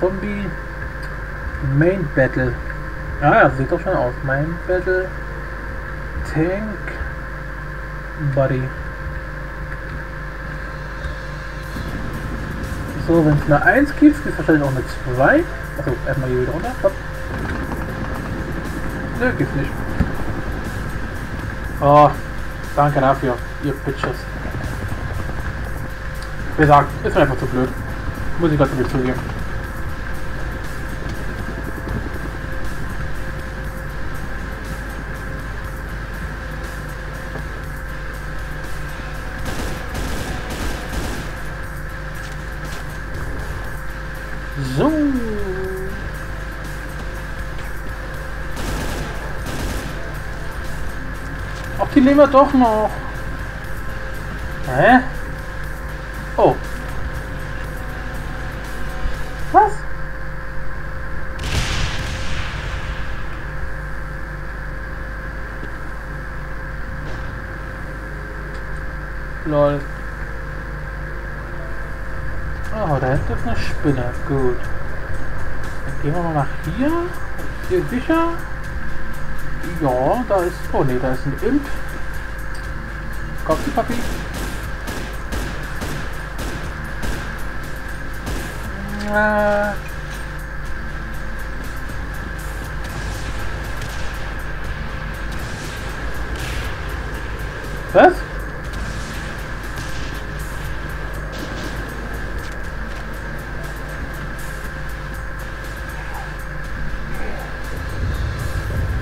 Zombie Main Battle. Ah ja, sieht doch schon aus. Main Battle Tank Buddy. So, wenn es eine 1 gibt, gibt es wahrscheinlich auch eine 2. Achso, erstmal hier wieder runter. Stopp. Ne, gibt's nicht. Oh, danke dafür, ihr Bitches. Wie gesagt, ist mir einfach zu blöd. Muss ich ganz ehrlich zugeben. Leben wir doch noch. Hä? Oh. Was? Lol. Oh, da hinten ist eine Spinne. Gut. Dann gehen wir mal nach hier. Hier sicher. Ja, da ist... Oh ne, da ist ein Imp. Kommt die Papi. Äh. Was?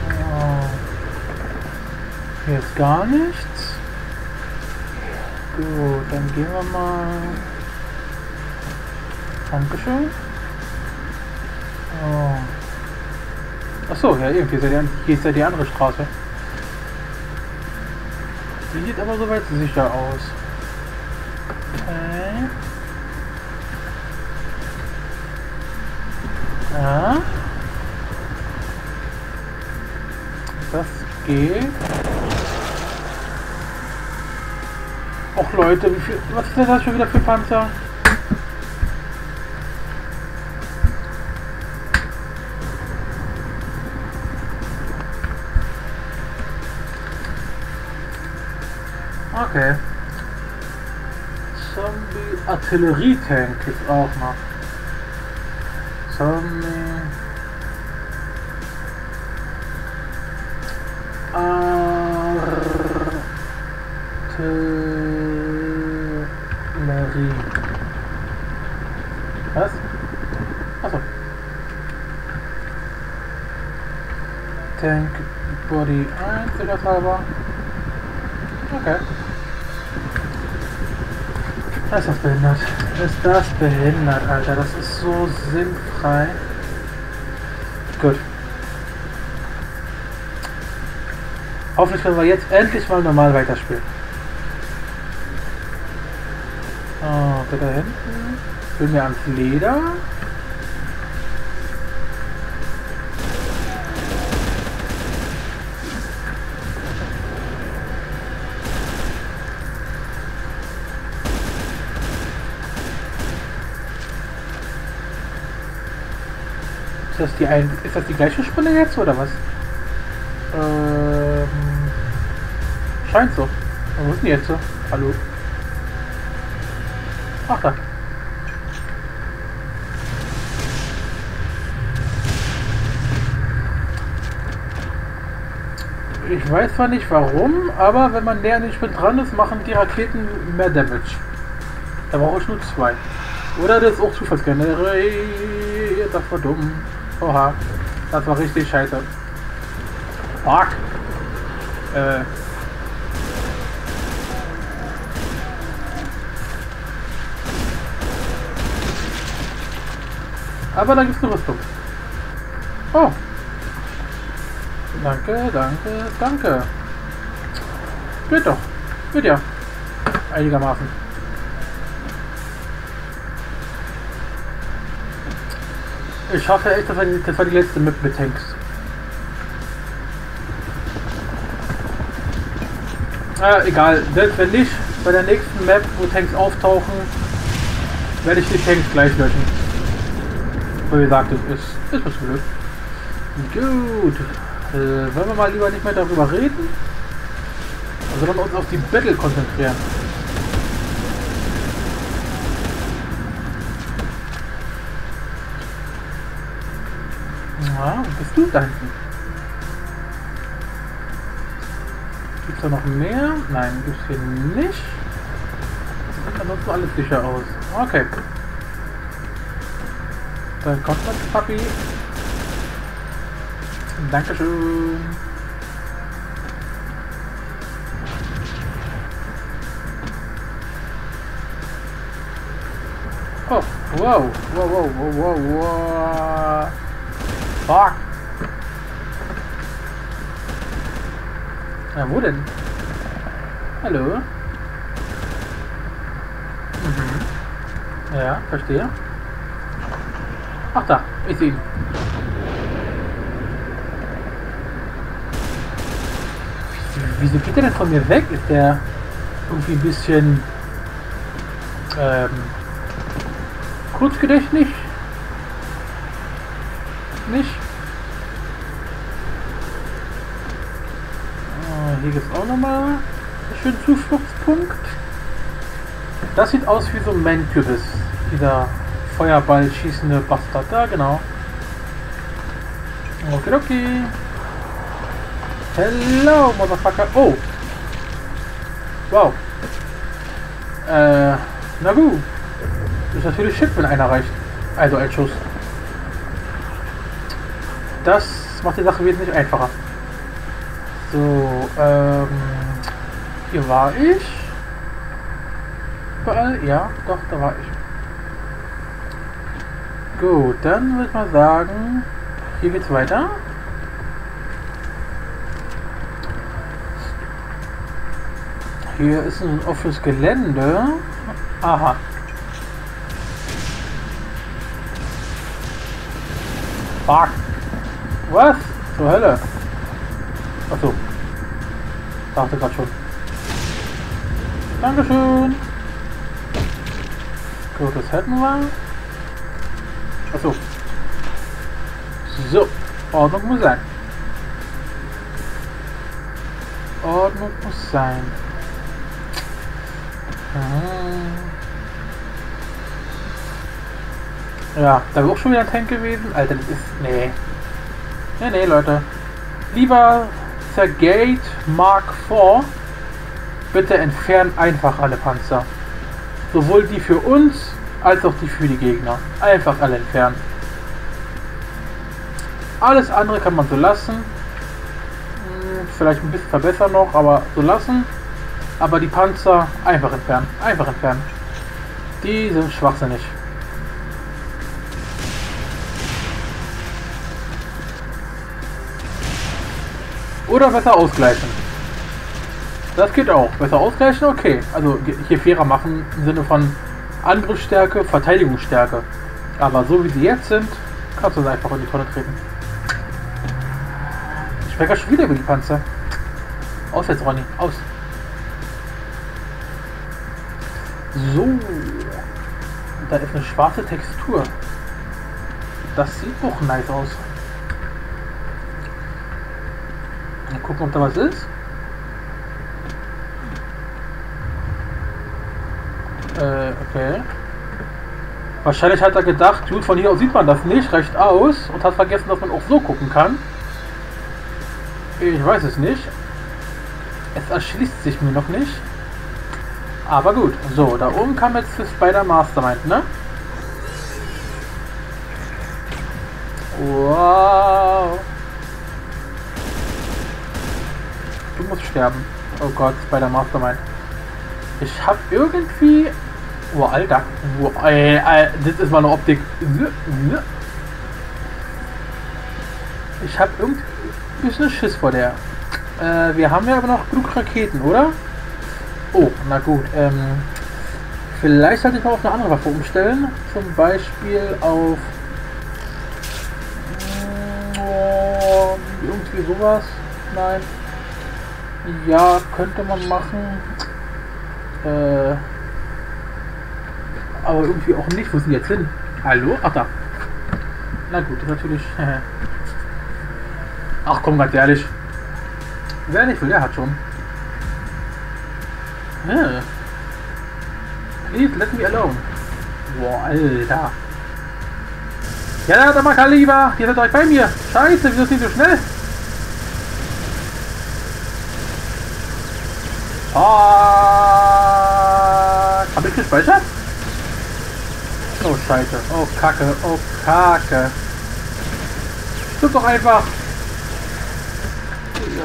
Oh. Gar nichts. Gut, dann gehen wir mal. Dankeschön. Oh. Achso, ja hier ist ja, die, hier ist ja die andere Straße. Die sieht aber soweit sicher aus. Okay. Ja. Das geht. Och Leute, viel. Was ist denn das schon wieder für Panzer? Okay. Zombie Artillerietank gibt's auch noch. Zombie. 1 oder halber. Okay. Das ist das behindert. Ist das behindert, Alter. Das ist so sinnfrei. Gut. Hoffentlich können wir jetzt endlich mal normal weiterspielen. Oh, da hinten. Will mir ans Leder. Ist das die ein ist das die gleiche Spinne jetzt oder was? Ähm, scheint so. Wo ist denn jetzt so? Hallo? Ach da. Ich weiß zwar nicht warum, aber wenn man näher an den Sprint dran ist, machen die Raketen mehr Damage. Da brauche ich nur zwei. Oder das ist auch zufallsgeneriert. Das war dumm. Oha. Das war richtig scheiße. Fuck. Äh. Aber da gibt es eine Rüstung. Oh. Danke, danke, danke. Geht doch. Geht ja. Einigermaßen. Ich hoffe echt, das war die, das die letzte Map mit Tanks. Äh, egal. Selbst wenn nicht, bei der nächsten Map, wo Tanks auftauchen, werde ich die Tanks gleich löschen. Wie gesagt, es ist, ist was Glück. Gut. Äh, wollen wir mal lieber nicht mehr darüber reden? Sondern uns auf die Battle konzentrieren. Bist du da hinten? Gibt es da noch mehr? Nein, gibt es hier nicht. Sieht ansonsten alles sicher aus. Okay. Dann kommt das Papi. Dankeschön. Oh, wow, wow, wow, wow, wow, wow. Fuck. Ja, wo denn? Hallo? Mhm. Ja, verstehe. Ach da, ich sehe ihn. Wieso geht der denn von mir weg? Ist der irgendwie ein bisschen ähm, kurzgedächtnis? Auch nochmal einen schönen Zufluchtspunkt. Das sieht aus wie so ein Mankübis. Dieser Feuerball schießende Bastard. Da, genau. Okay, okay. Hello, Motherfucker. Oh. Wow. Äh, na gut. Ist natürlich shit, wenn einer reicht. Also ein Schuss. Das macht die Sache wesentlich einfacher. So, ähm, hier war ich. Überall? Ja, doch, da war ich. Gut, dann würde ich mal sagen, hier geht's weiter. Hier ist ein offenes Gelände. Aha. Fuck. Was? Zur Hölle. Achso. Dachte gerade schon. Dankeschön. Gut, das hätten wir. Achso. So. Ordnung muss sein. Ordnung muss sein. Ja, da wäre auch schon wieder ein Tank gewesen. Alter, das ist. Nee. Nee, nee, Leute. Lieber Sergate Mark IV, bitte entfernen einfach alle Panzer. Sowohl die für uns als auch die für die Gegner. Einfach alle entfernen. Alles andere kann man so lassen. Hm, vielleicht ein bisschen verbessern noch, aber so lassen. Aber die Panzer einfach entfernen. Einfach entfernen. Die sind schwachsinnig. Oder besser ausgleichen. Das geht auch. Besser ausgleichen, okay. Also hier fairer machen im Sinne von Angriffsstärke, Verteidigungsstärke. Aber so wie sie jetzt sind, kannst du es einfach in die Tonne treten. Ich spreche schon wieder über die Panzer. Aus jetzt, Ronny. Aus. So. Da ist eine schwarze Textur. Das sieht auch nice aus. Mal gucken, ob da was ist. Äh, okay. Wahrscheinlich hat er gedacht, gut, von hier aus sieht man das nicht recht aus und hat vergessen, dass man auch so gucken kann. Ich weiß es nicht. Es erschließt sich mir noch nicht. Aber gut. So, da oben kam jetzt für Spider Mastermind, ne? Wow. Du musst sterben. Oh Gott, Spider Mastermind. Ich hab irgendwie... Oh, Alter. Oh, ey, ey, das ist mal eine Optik. Ich hab irgendwie ein bisschen Schiss vor der. Äh, wir haben ja aber noch genug Raketen, oder? Oh, na gut. Ähm, vielleicht sollte ich mal auf eine andere Waffe umstellen. Zum Beispiel auf... Oh, irgendwie sowas. Nein. Ja, könnte man machen. Äh, aber irgendwie auch nicht. Wo sind jetzt hin? Hallo? Ach da. Na gut, natürlich. Ach komm, ganz ehrlich. Wer nicht will, der hat schon. Yeah. Please let me alone. Boah, Alter. Ja, da mal Kaliber. Die seid direkt bei mir. Scheiße, wieso sind so schnell? Ah, hab ich gespeichert? Oh, Scheiße. Oh, Kacke. Oh, Kacke. Stimmt doch einfach.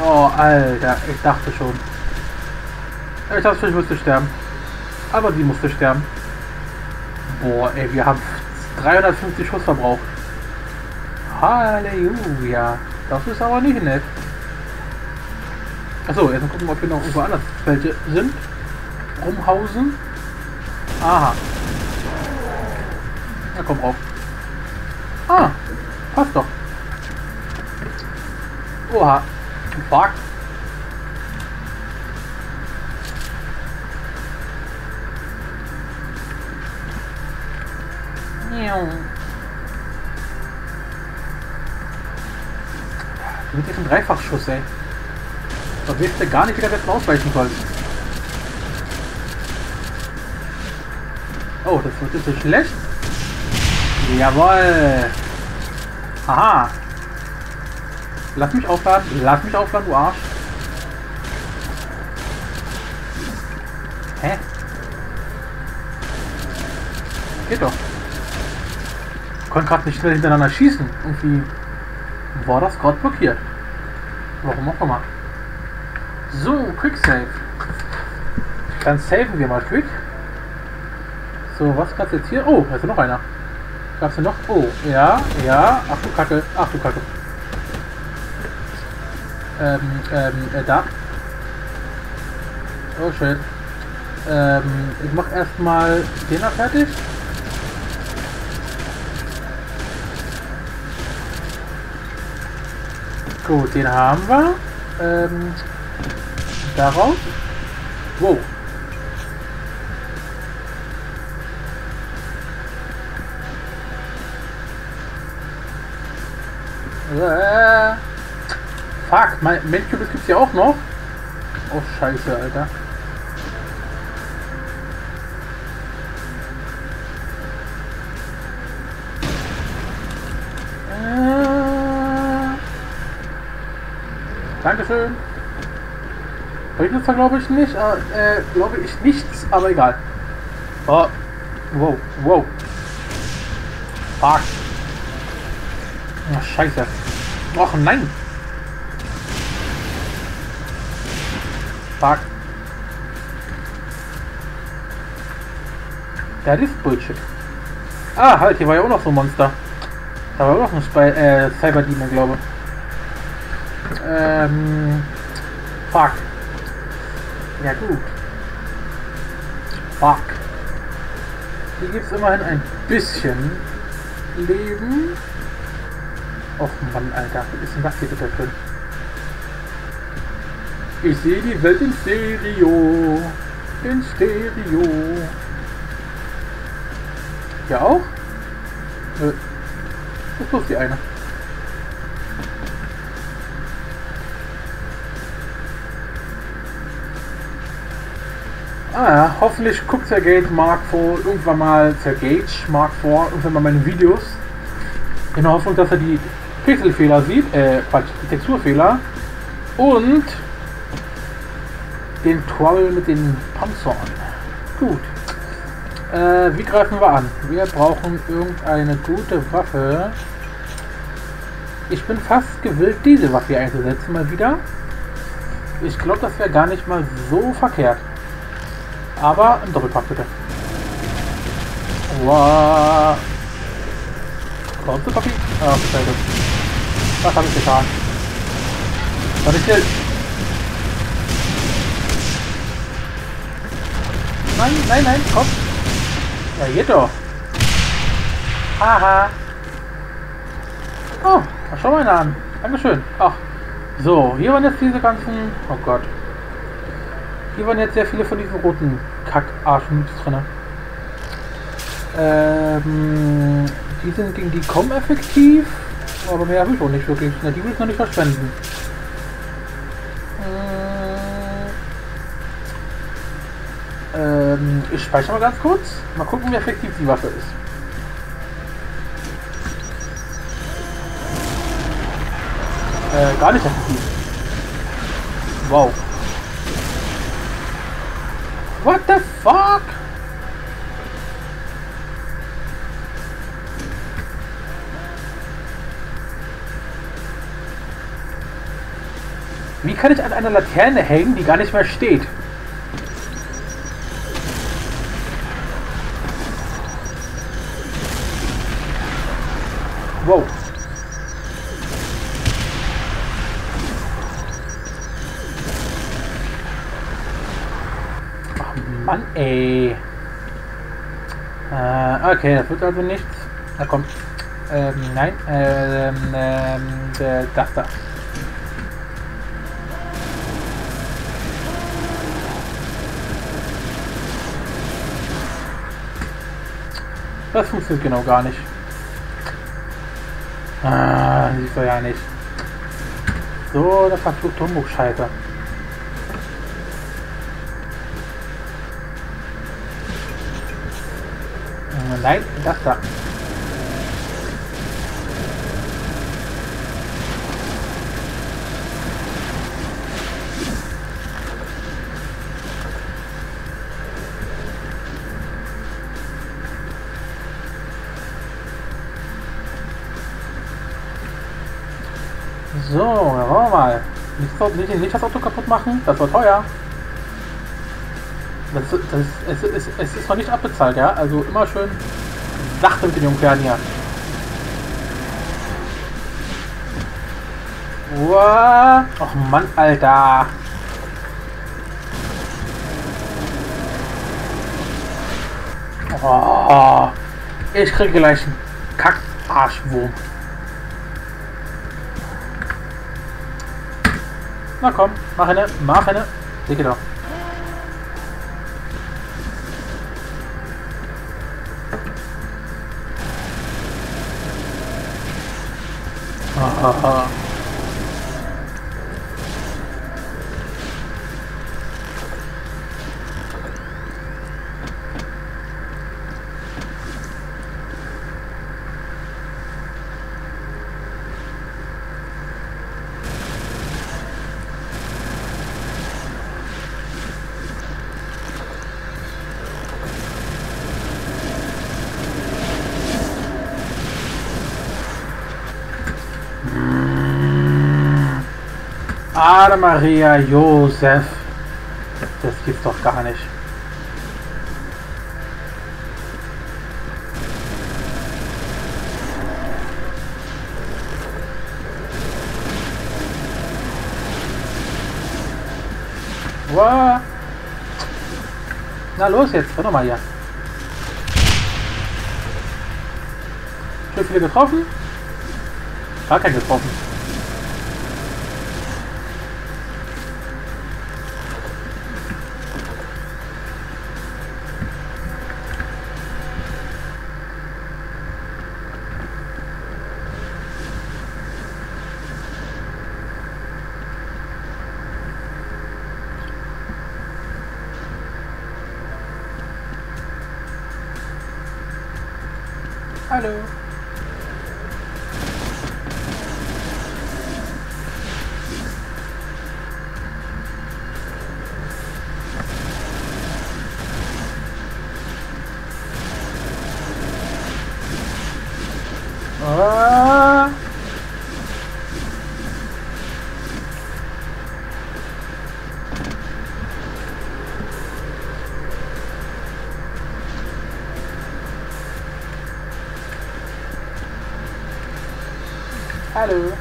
Oh, Alter. Ich dachte schon. Ich dachte schon, ich müsste sterben. Aber sie musste sterben. Boah, ey, wir haben 350 Schuss verbraucht. Halleluja. Das ist aber nicht nett. Achso, jetzt gucken, ob hier noch irgendwo anders welche sind. Rumhausen. Aha. Na komm auf. Ah, passt doch. Oha. Fuck. Mit diesem Dreifachschuss, ey. Da wisst ihr gar nicht, wie der letzten ausweichen soll. Oh, das wird jetzt so schlecht. Jawoll. Aha. Lass mich aufladen. Lass mich aufladen, du Arsch. Hä? Geht doch. Ich konnte gerade nicht schnell hintereinander schießen. Irgendwie war das gerade blockiert. Warum auch immer. So, Quick Save. Dann saven wir mal quick. So, was gab's jetzt hier? Oh, da ist noch einer. Gab's hier noch? Oh, ja, ja. Ach du Kacke, ach du Kacke. Ähm, ähm, äh, da. Oh shit. Ähm, ich mach erstmal den da fertig. Gut, den haben wir. Ähm, daraus. Wow. Medcube gibt's ja auch noch. Oh scheiße, Alter. Äh, Dankeschön. Bringt es da glaube ich nicht, äh, äh, glaube ich nichts, aber egal. Oh. Wow, wow. Fuck. Ach, scheiße. Och nein. Fuck. Das ist Bullshit. Ah, halt, hier war ja auch noch so ein Monster. Da war auch noch ein Spy äh, Cyberdemon, glaube ich. Ähm. Fuck. Ja gut. Fuck. Hier gibt es immerhin ein bisschen Leben. Och Mann, Alter. Was ist denn das hier bitte drin? Ich sehe die Welt in Stereo. In Stereo. Ja auch? Nö. Das ist bloß die eine. Ah ja, hoffentlich guckt Sergej Mark vor irgendwann mal Sergej Mark vor irgendwann mal meine Videos. In der Hoffnung, dass er die Pixelfehler sieht, äh, Quatsch, die Texturfehler und den Trouble mit den Panzern. Gut. Äh, wie greifen wir an? Wir brauchen irgendeine gute Waffe. Ich bin fast gewillt, diese Waffe hier einzusetzen, mal wieder. Ich glaube, das wäre gar nicht mal so verkehrt. Aber im Doppelpack bitte. Wow. Kommst du, Papi? Ach, Scheiße. Was habe ich getan? Was ist denn? Nein, nein, nein, komm. Ja, geht doch. Haha. Oh, schau mal an. Dankeschön. Ach, so, hier waren jetzt diese ganzen... Oh Gott. Hier waren jetzt sehr viele von diesen roten Kack-Arschen drin. Ähm, die sind gegen die kommen effektiv, aber mehr habe ich auch nicht wirklich. Na, die will ich noch nicht verschwenden. Äh, ähm, ich speichere mal ganz kurz. Mal gucken, wie effektiv die Waffe ist. Äh, gar nicht effektiv. Wow. What the fuck? Wie kann ich an einer Laterne hängen, die gar nicht mehr steht? Wow. Mann, ey. Äh, okay, das wird also nichts. Na komm. Ähm, nein. Ähm, ähm, das da. Das funktioniert genau gar nicht. Ah, siehst du ja nicht. So, der verfluchte Humbug-Scheiter. Nein, das da. So, dann wollen wir mal. Nicht, nicht, nicht das Auto kaputt machen, das war teuer. Das, das, es, es, es ist noch nicht abbezahlt, ja? Also immer schön sachte mit den Jungpferden hier. Wow. Och Mann, Alter. Oh, ich kriege gleich einen Kack-Arschwurm. Na komm, mach eine, mach eine. Dicke doch. Hahaha. Maria Josef. Das gibt's doch gar nicht. What? Na los jetzt, warte mal hier. Schön viele getroffen? Gar kein getroffen. Hallo.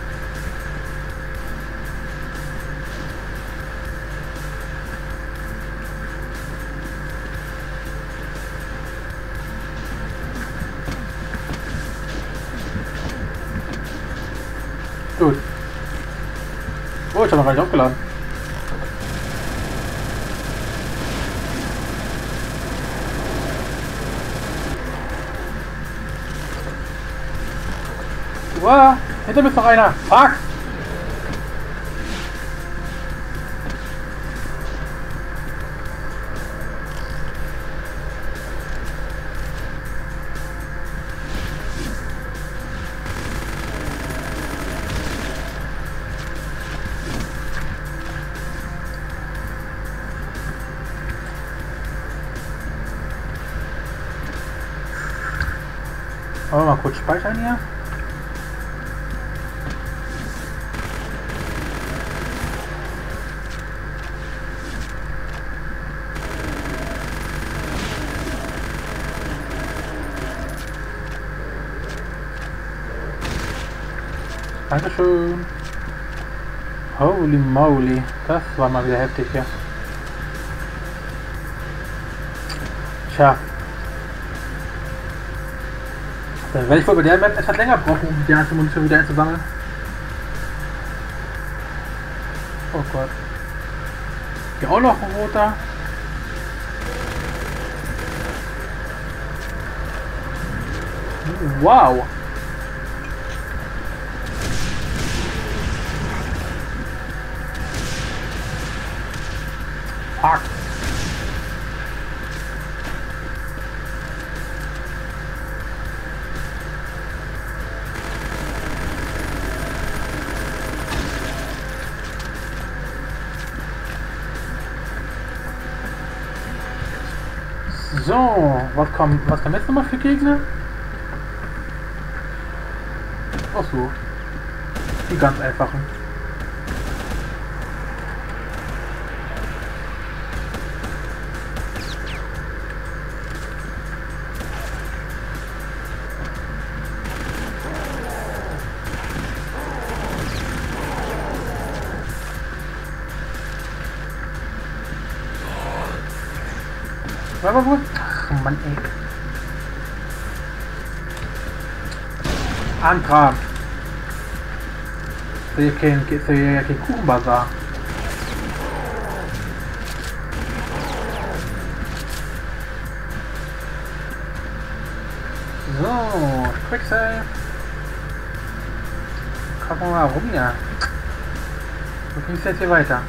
Gut. Oh, ich habe noch gar nicht aufgeladen. Wow, hinter mir ist noch einer. Fuck! Wollen wir mal kurz speichern hier? Dankeschön. Holy moly, das war mal wieder heftig hier. Tja. Dann werde ich wohl bei der Map etwas länger brauchen, um die ganze Munition wieder einzusammeln. Oh Gott. Hier auch noch ein roter. Wow. Was kommt, was kommt jetzt nochmal für Gegner? Ach so. Die ganz einfachen. Aber gut. Mann, ey. Antrag. Ist ja kein, ja kein Kuchenbazar. So, Quicksave. Gucken wir mal rum, ja. Wo ging es jetzt hier weiter?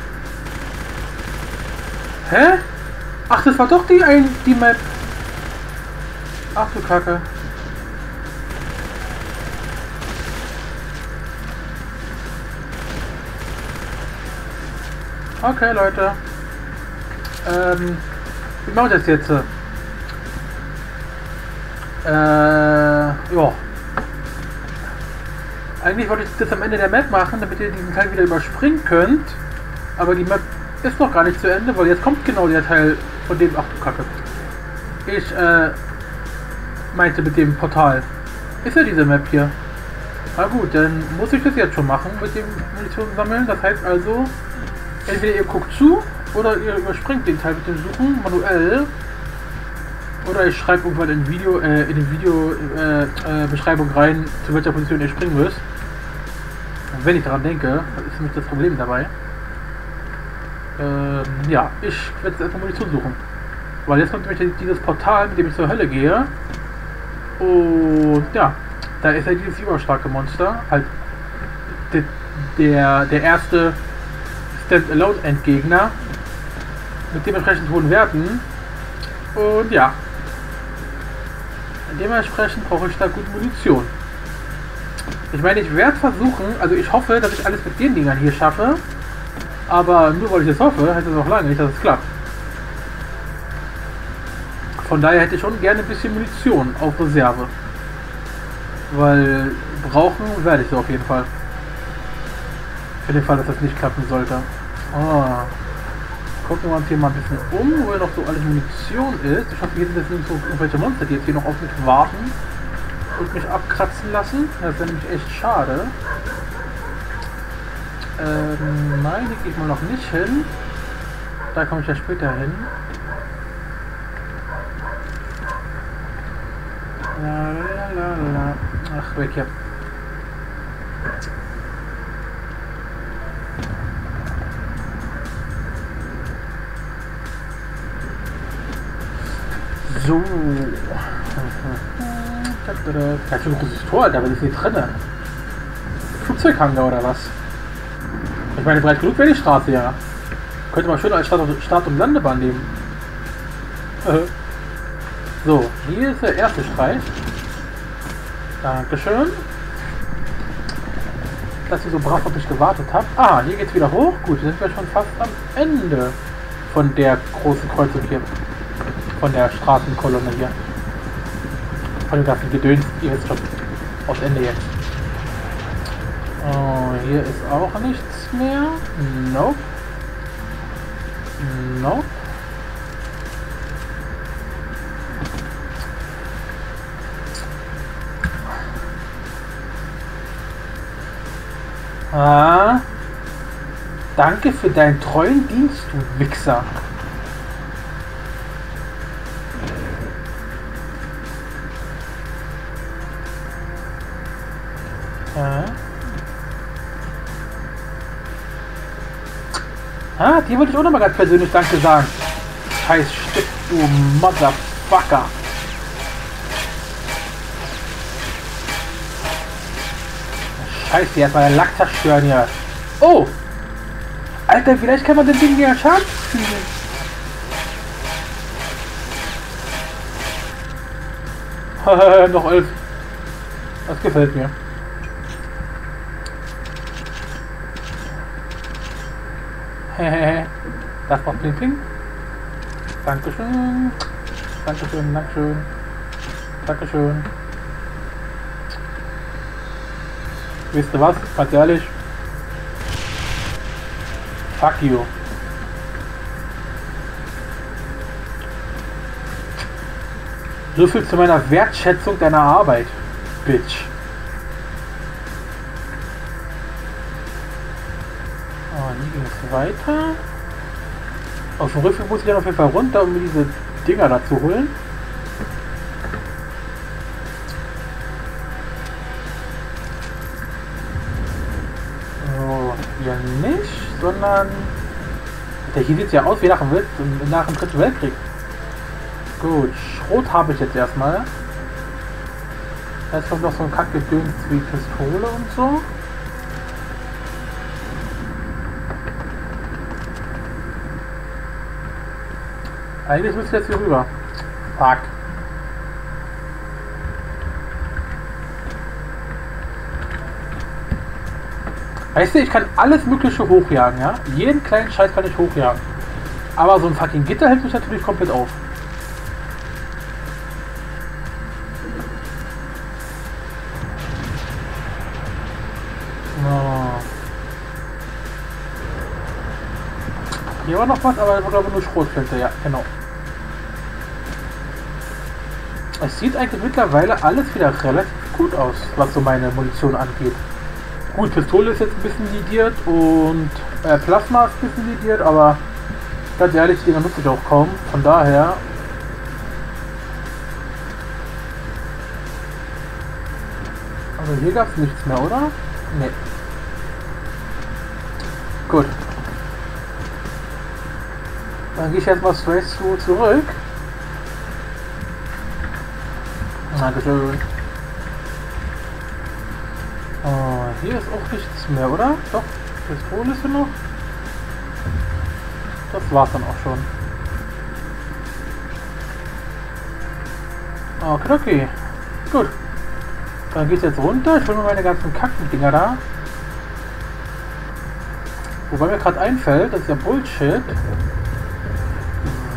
Hä? Ach, das war doch die, ein, die Map. Ach du Kacke. Okay, Leute. Ähm, wie machen wir das jetzt? Äh, ja. Eigentlich wollte ich das am Ende der Map machen, damit ihr diesen Teil wieder überspringen könnt. Aber die Map ist noch gar nicht zu Ende, weil jetzt kommt genau der Teil von dem. Ach du Kacke. Ich äh, meinte mit dem Portal. Ist ja diese Map hier. Na gut, dann muss ich das jetzt schon machen mit dem Munition sammeln. Das heißt also, entweder ihr guckt zu oder ihr überspringt den Teil mit dem Suchen manuell. Oder ich schreibe irgendwann in, Video, äh, in den Video äh, äh, Beschreibung rein, zu welcher Position ihr springen müsst. Und wenn ich daran denke, ist nämlich das Problem dabei. Ähm, ja, ich werde jetzt erstmal Munition suchen. Weil jetzt kommt nämlich dieses Portal, mit dem ich zur Hölle gehe. Und ja, da ist ja dieses überstarke Monster. Halt der, der, der erste Stand-Alone-Endgegner. Mit dementsprechend hohen Werten. Und ja. Dementsprechend brauche ich da gut Munition. Ich meine, ich werde versuchen, also ich hoffe, dass ich alles mit den Dingern hier schaffe. Aber nur weil ich es hoffe, heißt das auch lange nicht, dass es klappt. Von daher hätte ich schon gerne ein bisschen Munition auf Reserve. Weil brauchen werde ich sie auf jeden Fall. Für den Fall, dass das nicht klappen sollte. Ah. Gucken wir uns hier mal ein bisschen um, wo noch so alles Munition ist. Ich hoffe, hier sind jetzt nicht so irgendwelche Monster, die jetzt hier noch auf mich warten und mich abkratzen lassen. Das wäre nämlich echt schade. Ähm, nein, hier geht man noch nicht hin. Da komme ich ja später hin. Ach, weg hier. So. Da ist ein großes Tor, da bin ich hier drin. Flugzeughanger oder was? Ich meine, breit genug wäre die Straße ja. Könnte man schön als Start- und, Landebahn nehmen. So, hier ist der erste Streich. Dankeschön. Dass ihr so brav auf mich gewartet habt. Ah, hier geht's wieder hoch. Gut, sind wir schon fast am Ende von der großen Kreuzung hier. Von der Straßenkolonne hier. Von dem ganzen Gedöns. Ihr wisst schon. Aus Ende jetzt. Oh, hier ist auch nichts mehr. Nope. Nope. Ah. Danke für deinen treuen Dienst, du Wichser. Ja. Ah, dir wollte ich auch nochmal ganz persönlich Danke sagen. Scheiß Stück, du Motherfucker. Scheiße, jetzt mal der Lack zerstören hier. Oh! Alter, vielleicht kann man den Ding ja Schaden fügen. Noch elf. Das gefällt mir. das macht Bling Bling. Dankeschön. Dankeschön, Dankeschön. Dankeschön. Wisst ihr was? Ganz ehrlich. Fuck you. So viel zu meiner Wertschätzung deiner Arbeit, Bitch. Oh, hier ging es weiter. Auf dem Rückweg muss ich dann auf jeden Fall runter, um mir diese Dinger da zu holen. Sondern... Der hier sieht ja aus wie nach dem, nach dem Dritten Weltkrieg. Gut, Schrot habe ich jetzt erstmal. Jetzt kommt noch so ein Kackgedöns wie Pistole und so. Eigentlich müsste jetzt hier rüber. Fuck. Weißt du, ich kann alles Mögliche hochjagen, ja? Jeden kleinen Scheiß kann ich hochjagen. Aber so ein fucking Gitter hält mich natürlich komplett auf. Hier war noch was, aber das war glaube nur Schrotflinte, ja, genau. Es sieht eigentlich mittlerweile alles wieder relativ gut aus, was so meine Munition angeht. Gut, Pistole ist jetzt ein bisschen lidiert und äh, Plasma ist ein bisschen lidiert, aber ganz ehrlich, die nutze ich auch kaum. Von daher. Also hier gab es nichts mehr, oder? Nee. Gut. Dann gehe ich jetzt mal straight zu, zurück. Dankeschön. Hier ist auch nichts mehr, oder? Doch, Pistole ist hier noch. Das war's dann auch schon. Okay, okay. Gut. Dann geht's jetzt runter. Ich hole mir meine ganzen Kacken-Dinger da. Wobei mir gerade einfällt, das ist ja Bullshit.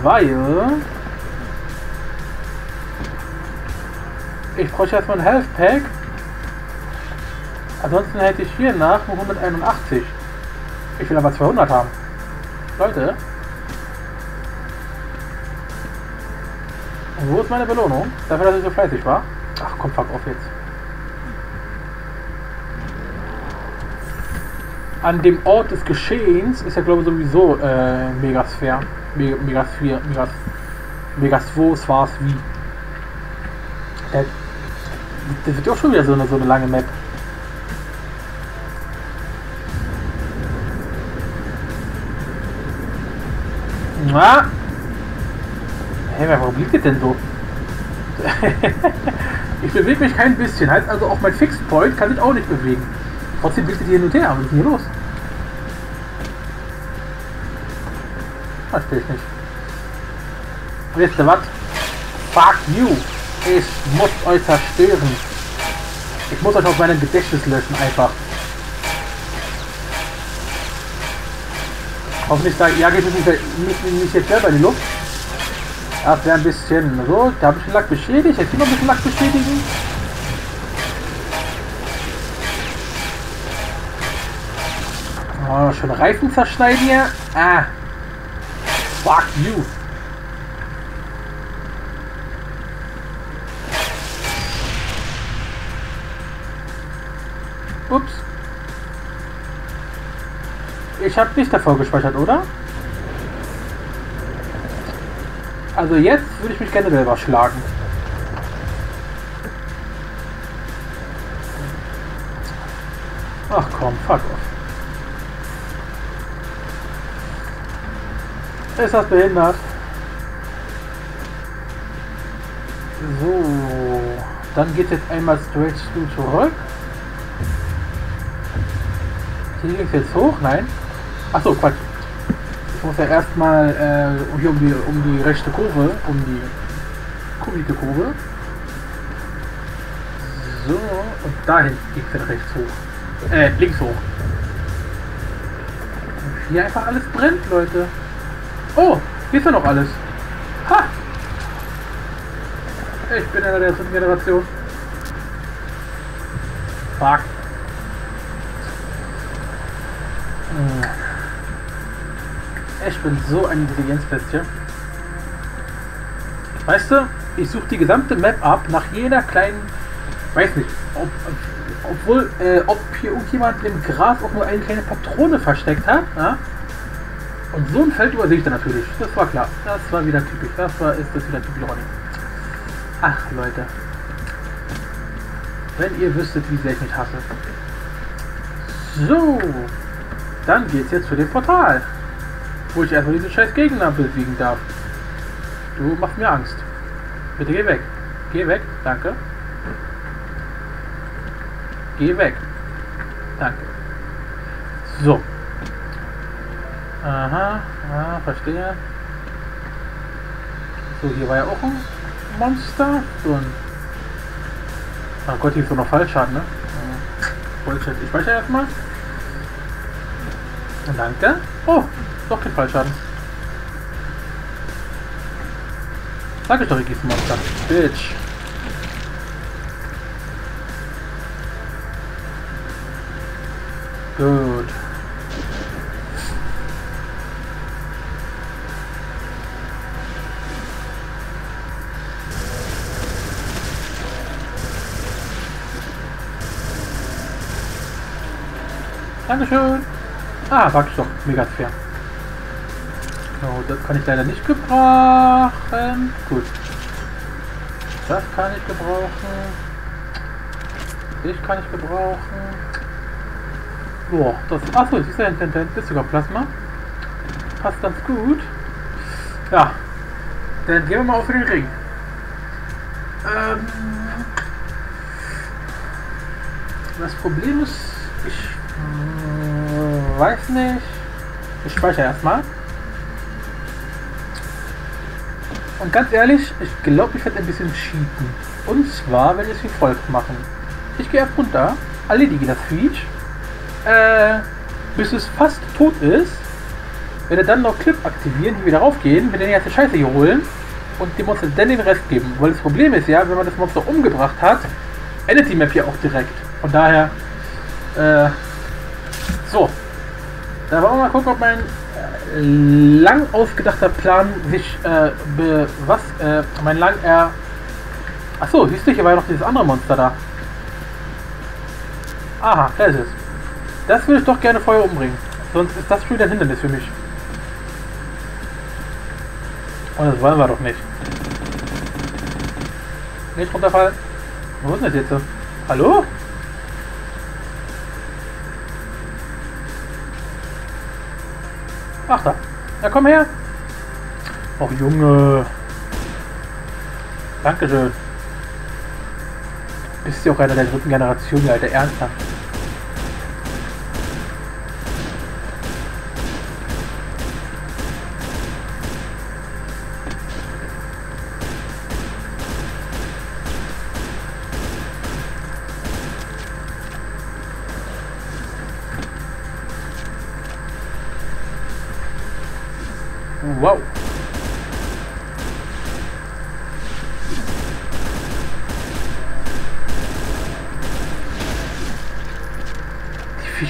Weil... Ich bräuchte erstmal ein Health Pack. Ansonsten hätte ich hier nach nur 181. Ich will aber 200 haben. Leute. Und wo ist meine Belohnung? Dafür, dass ich so fleißig war? Ach komm, fuck auf jetzt. An dem Ort des Geschehens ist ja glaube ich sowieso äh, Megasphäre. Me Megasphäre. Megas Megasphos war es wie. Das, das wird ja auch schon wieder so eine, so eine lange Map. Na? Hey, warum liegt denn so? ich bewege mich kein bisschen. Heißt also auch mein Fixed Point kann sich auch nicht bewegen. Trotzdem blickt ihr hin und her. Was ist hier los? Verstehe ich nicht. Wisst ihr was? Fuck you! Ich muss euch zerstören. Ich muss euch aus meinem Gedächtnis löschen, einfach. Hoffentlich sage ja, geht es nicht, nicht, nicht jetzt selber in die Luft. Das wäre ein bisschen so. Da habe ich den Lack beschädigt. Jetzt noch ein bisschen Lack beschädigen. Oh, schon Reifen zerschneiden hier. Ah. Fuck you. Ich habe nicht davor gespeichert, oder? Also jetzt würde ich mich gerne selber schlagen. Ach komm, fuck off. Ist das behindert? So, dann geht jetzt einmal straight zurück. Hier ging jetzt hoch? Nein. Achso, Quatsch. Ich muss ja erstmal äh, hier um die, um die rechte Kurve, um die kubike Kurve. So, und dahin geht es rechts hoch. Äh, links hoch. Und hier einfach alles brennt, Leute. Oh, hier ist ja noch alles. Ha! Ich bin einer der dritten Generation. Fuck. Hm. Ich bin so eine Intelligenzbestie. Weißt du, ich suche die gesamte Map ab nach jeder kleinen, weiß nicht, ob, obwohl, äh, ob hier irgendjemand im Gras auch nur eine kleine Patrone versteckt hat. Ja? Und so ein Feld übersehe ich dann natürlich. Das war klar. Das war wieder typisch. Das war, ist das wieder typisch Ronny. Ach, Leute. Wenn ihr wüsstet, wie sehr ich mich hasse. So. Dann geht's jetzt zu dem Portal. Wo ich erstmal diesen scheiß Gegner besiegen darf. Du machst mir Angst. Bitte geh weg. Geh weg. Danke. Geh weg. Danke. So. Aha, ah, verstehe. So, hier war ja auch ein Monster. So ein. Oh Gott, hier ist so noch Fallschaden, ne? Bullshit. Ich speichere erstmal. Danke. Oh, doch kein Fallschaden. Sag ich doch, ich gieße Monster. Bitch. Gut. Dankeschön. Ah, Wachstoff, mega fair. So, das kann ich leider nicht gebrauchen. Gut. Das kann ich gebrauchen. Ich kann ich gebrauchen. Boah, das. Achso, das ist ja Intendent, ist sogar Plasma. Passt ganz gut. Ja. Dann gehen wir mal auf den Ring. Ähm, das Problem ist, ich äh, weiß nicht. Ich speichere erstmal. Und ganz ehrlich, ich glaube, ich werde ein bisschen cheaten. Und zwar werde ich es wie folgt machen. Ich gehe erst runter, erledige das Viech, äh, bis es fast tot ist, werde dann noch Clip aktivieren, die wieder raufgehen, werde die ganze Scheiße hier holen und dem Monster dann den Rest geben. Weil das Problem ist ja, wenn man das Monster umgebracht hat, endet die Map hier auch direkt. Von daher, äh, so. Da wollen wir mal gucken, ob mein äh, lang ausgedachter Plan sich, äh, be, was, äh, mein lang, äh, achso, siehst du, hier war ja noch dieses andere Monster da. Aha, da ist es. Das würde ich doch gerne vorher umbringen. Sonst ist das schon wieder ein Hindernis für mich. Und das wollen wir doch nicht. Nicht runterfallen. Wo ist denn das jetzt? Hallo? Ach da. Ja, komm her. Och, Junge. Dankeschön. Bist du auch einer der dritten Generation, Alter. Ernsthaft.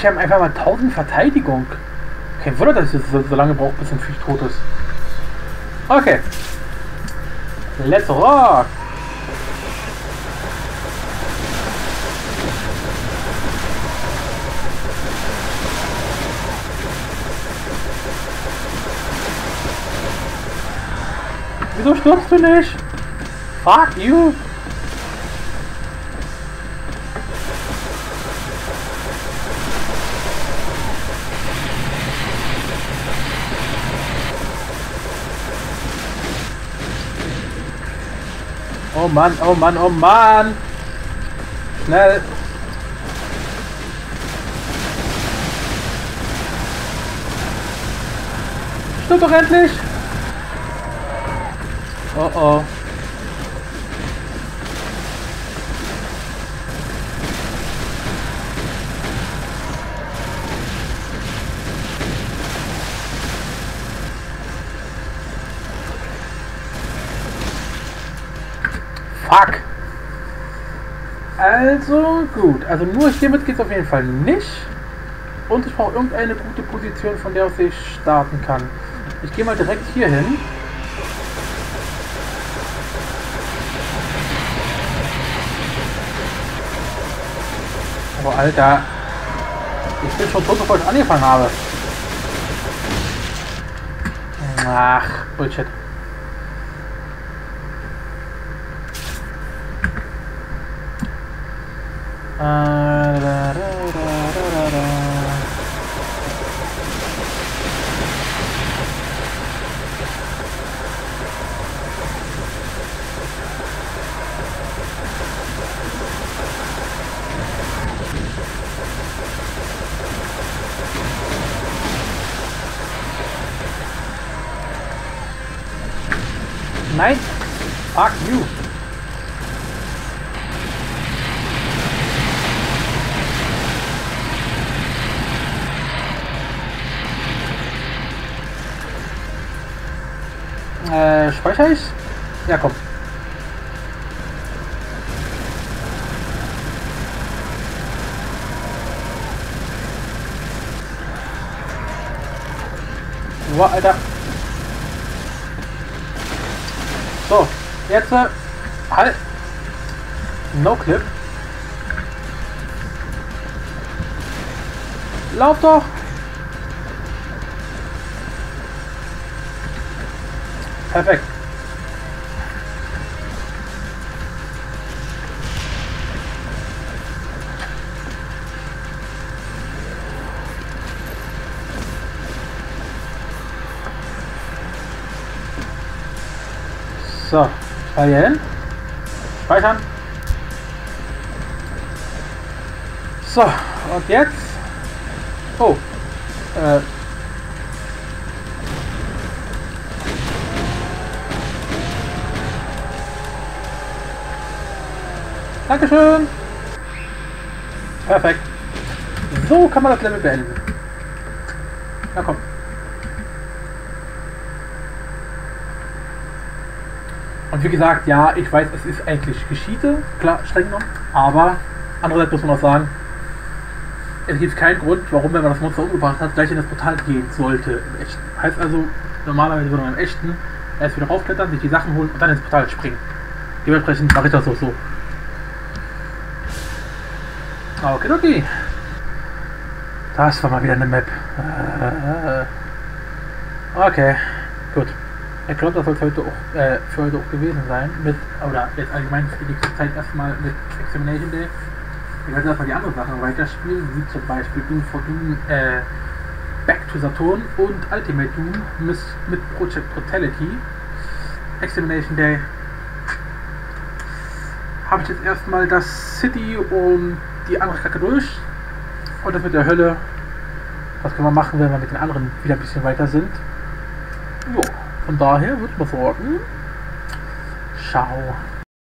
Viecher haben einfach mal 1000 Verteidigung. Kein Wunder, dass es so, lange braucht, bis ein Viech tot ist. Okay. Let's rock! Wieso stirbst du nicht? Fuck you! Oh Mann, oh Mann, oh Mann! Schnell! Stimmt doch endlich! Oh oh. Fuck. Also gut, also nur hiermit geht es auf jeden Fall nicht. Und ich brauche irgendeine gute Position, von der aus ich starten kann. Ich gehe mal direkt hier hin. Oh, Alter. Ich bin schon tot, bevor ich angefangen habe. Ach, Bullshit. Äh, da, da, da, da, da. Nein! Fuck you! Speichere ich? Ja, komm. Boah, Alter. So, jetzt äh, halt. No Clip. Lauf doch. Hin. Speichern. So, und jetzt. Oh. Äh. Dankeschön. Perfekt. So kann man das Level beenden. Na komm. Und wie gesagt, ja, ich weiß, es ist eigentlich Geschichte, klar, streng genommen, aber andererseits muss man auch sagen, es gibt keinen Grund, warum, wenn man das Monster umgebracht hat, gleich in das Portal gehen sollte im echten. Heißt also, normalerweise würde man im echten erst wieder raufklettern, sich die Sachen holen und dann ins Portal springen. Dementsprechend mache ich das auch so. Okay, okay. Das war mal wieder eine Map. Äh, okay, gut. Ich glaube, das soll es heute auch, äh, für heute auch gewesen sein. Mit, oder jetzt allgemein für die Zeit erstmal mit Examination Day. Ich werde erstmal die anderen Sachen weiterspielen, wie zum Beispiel Doom for Doom, äh, Back to Saturn und Ultimate Doom mit, mit Project Brutality. Examination Day habe ich jetzt erstmal das City und die andere Kacke durch. Und das mit der Hölle. Was können wir machen, wenn wir mit den anderen wieder ein bisschen weiter sind? Von daher würde mal sagen. Ciao.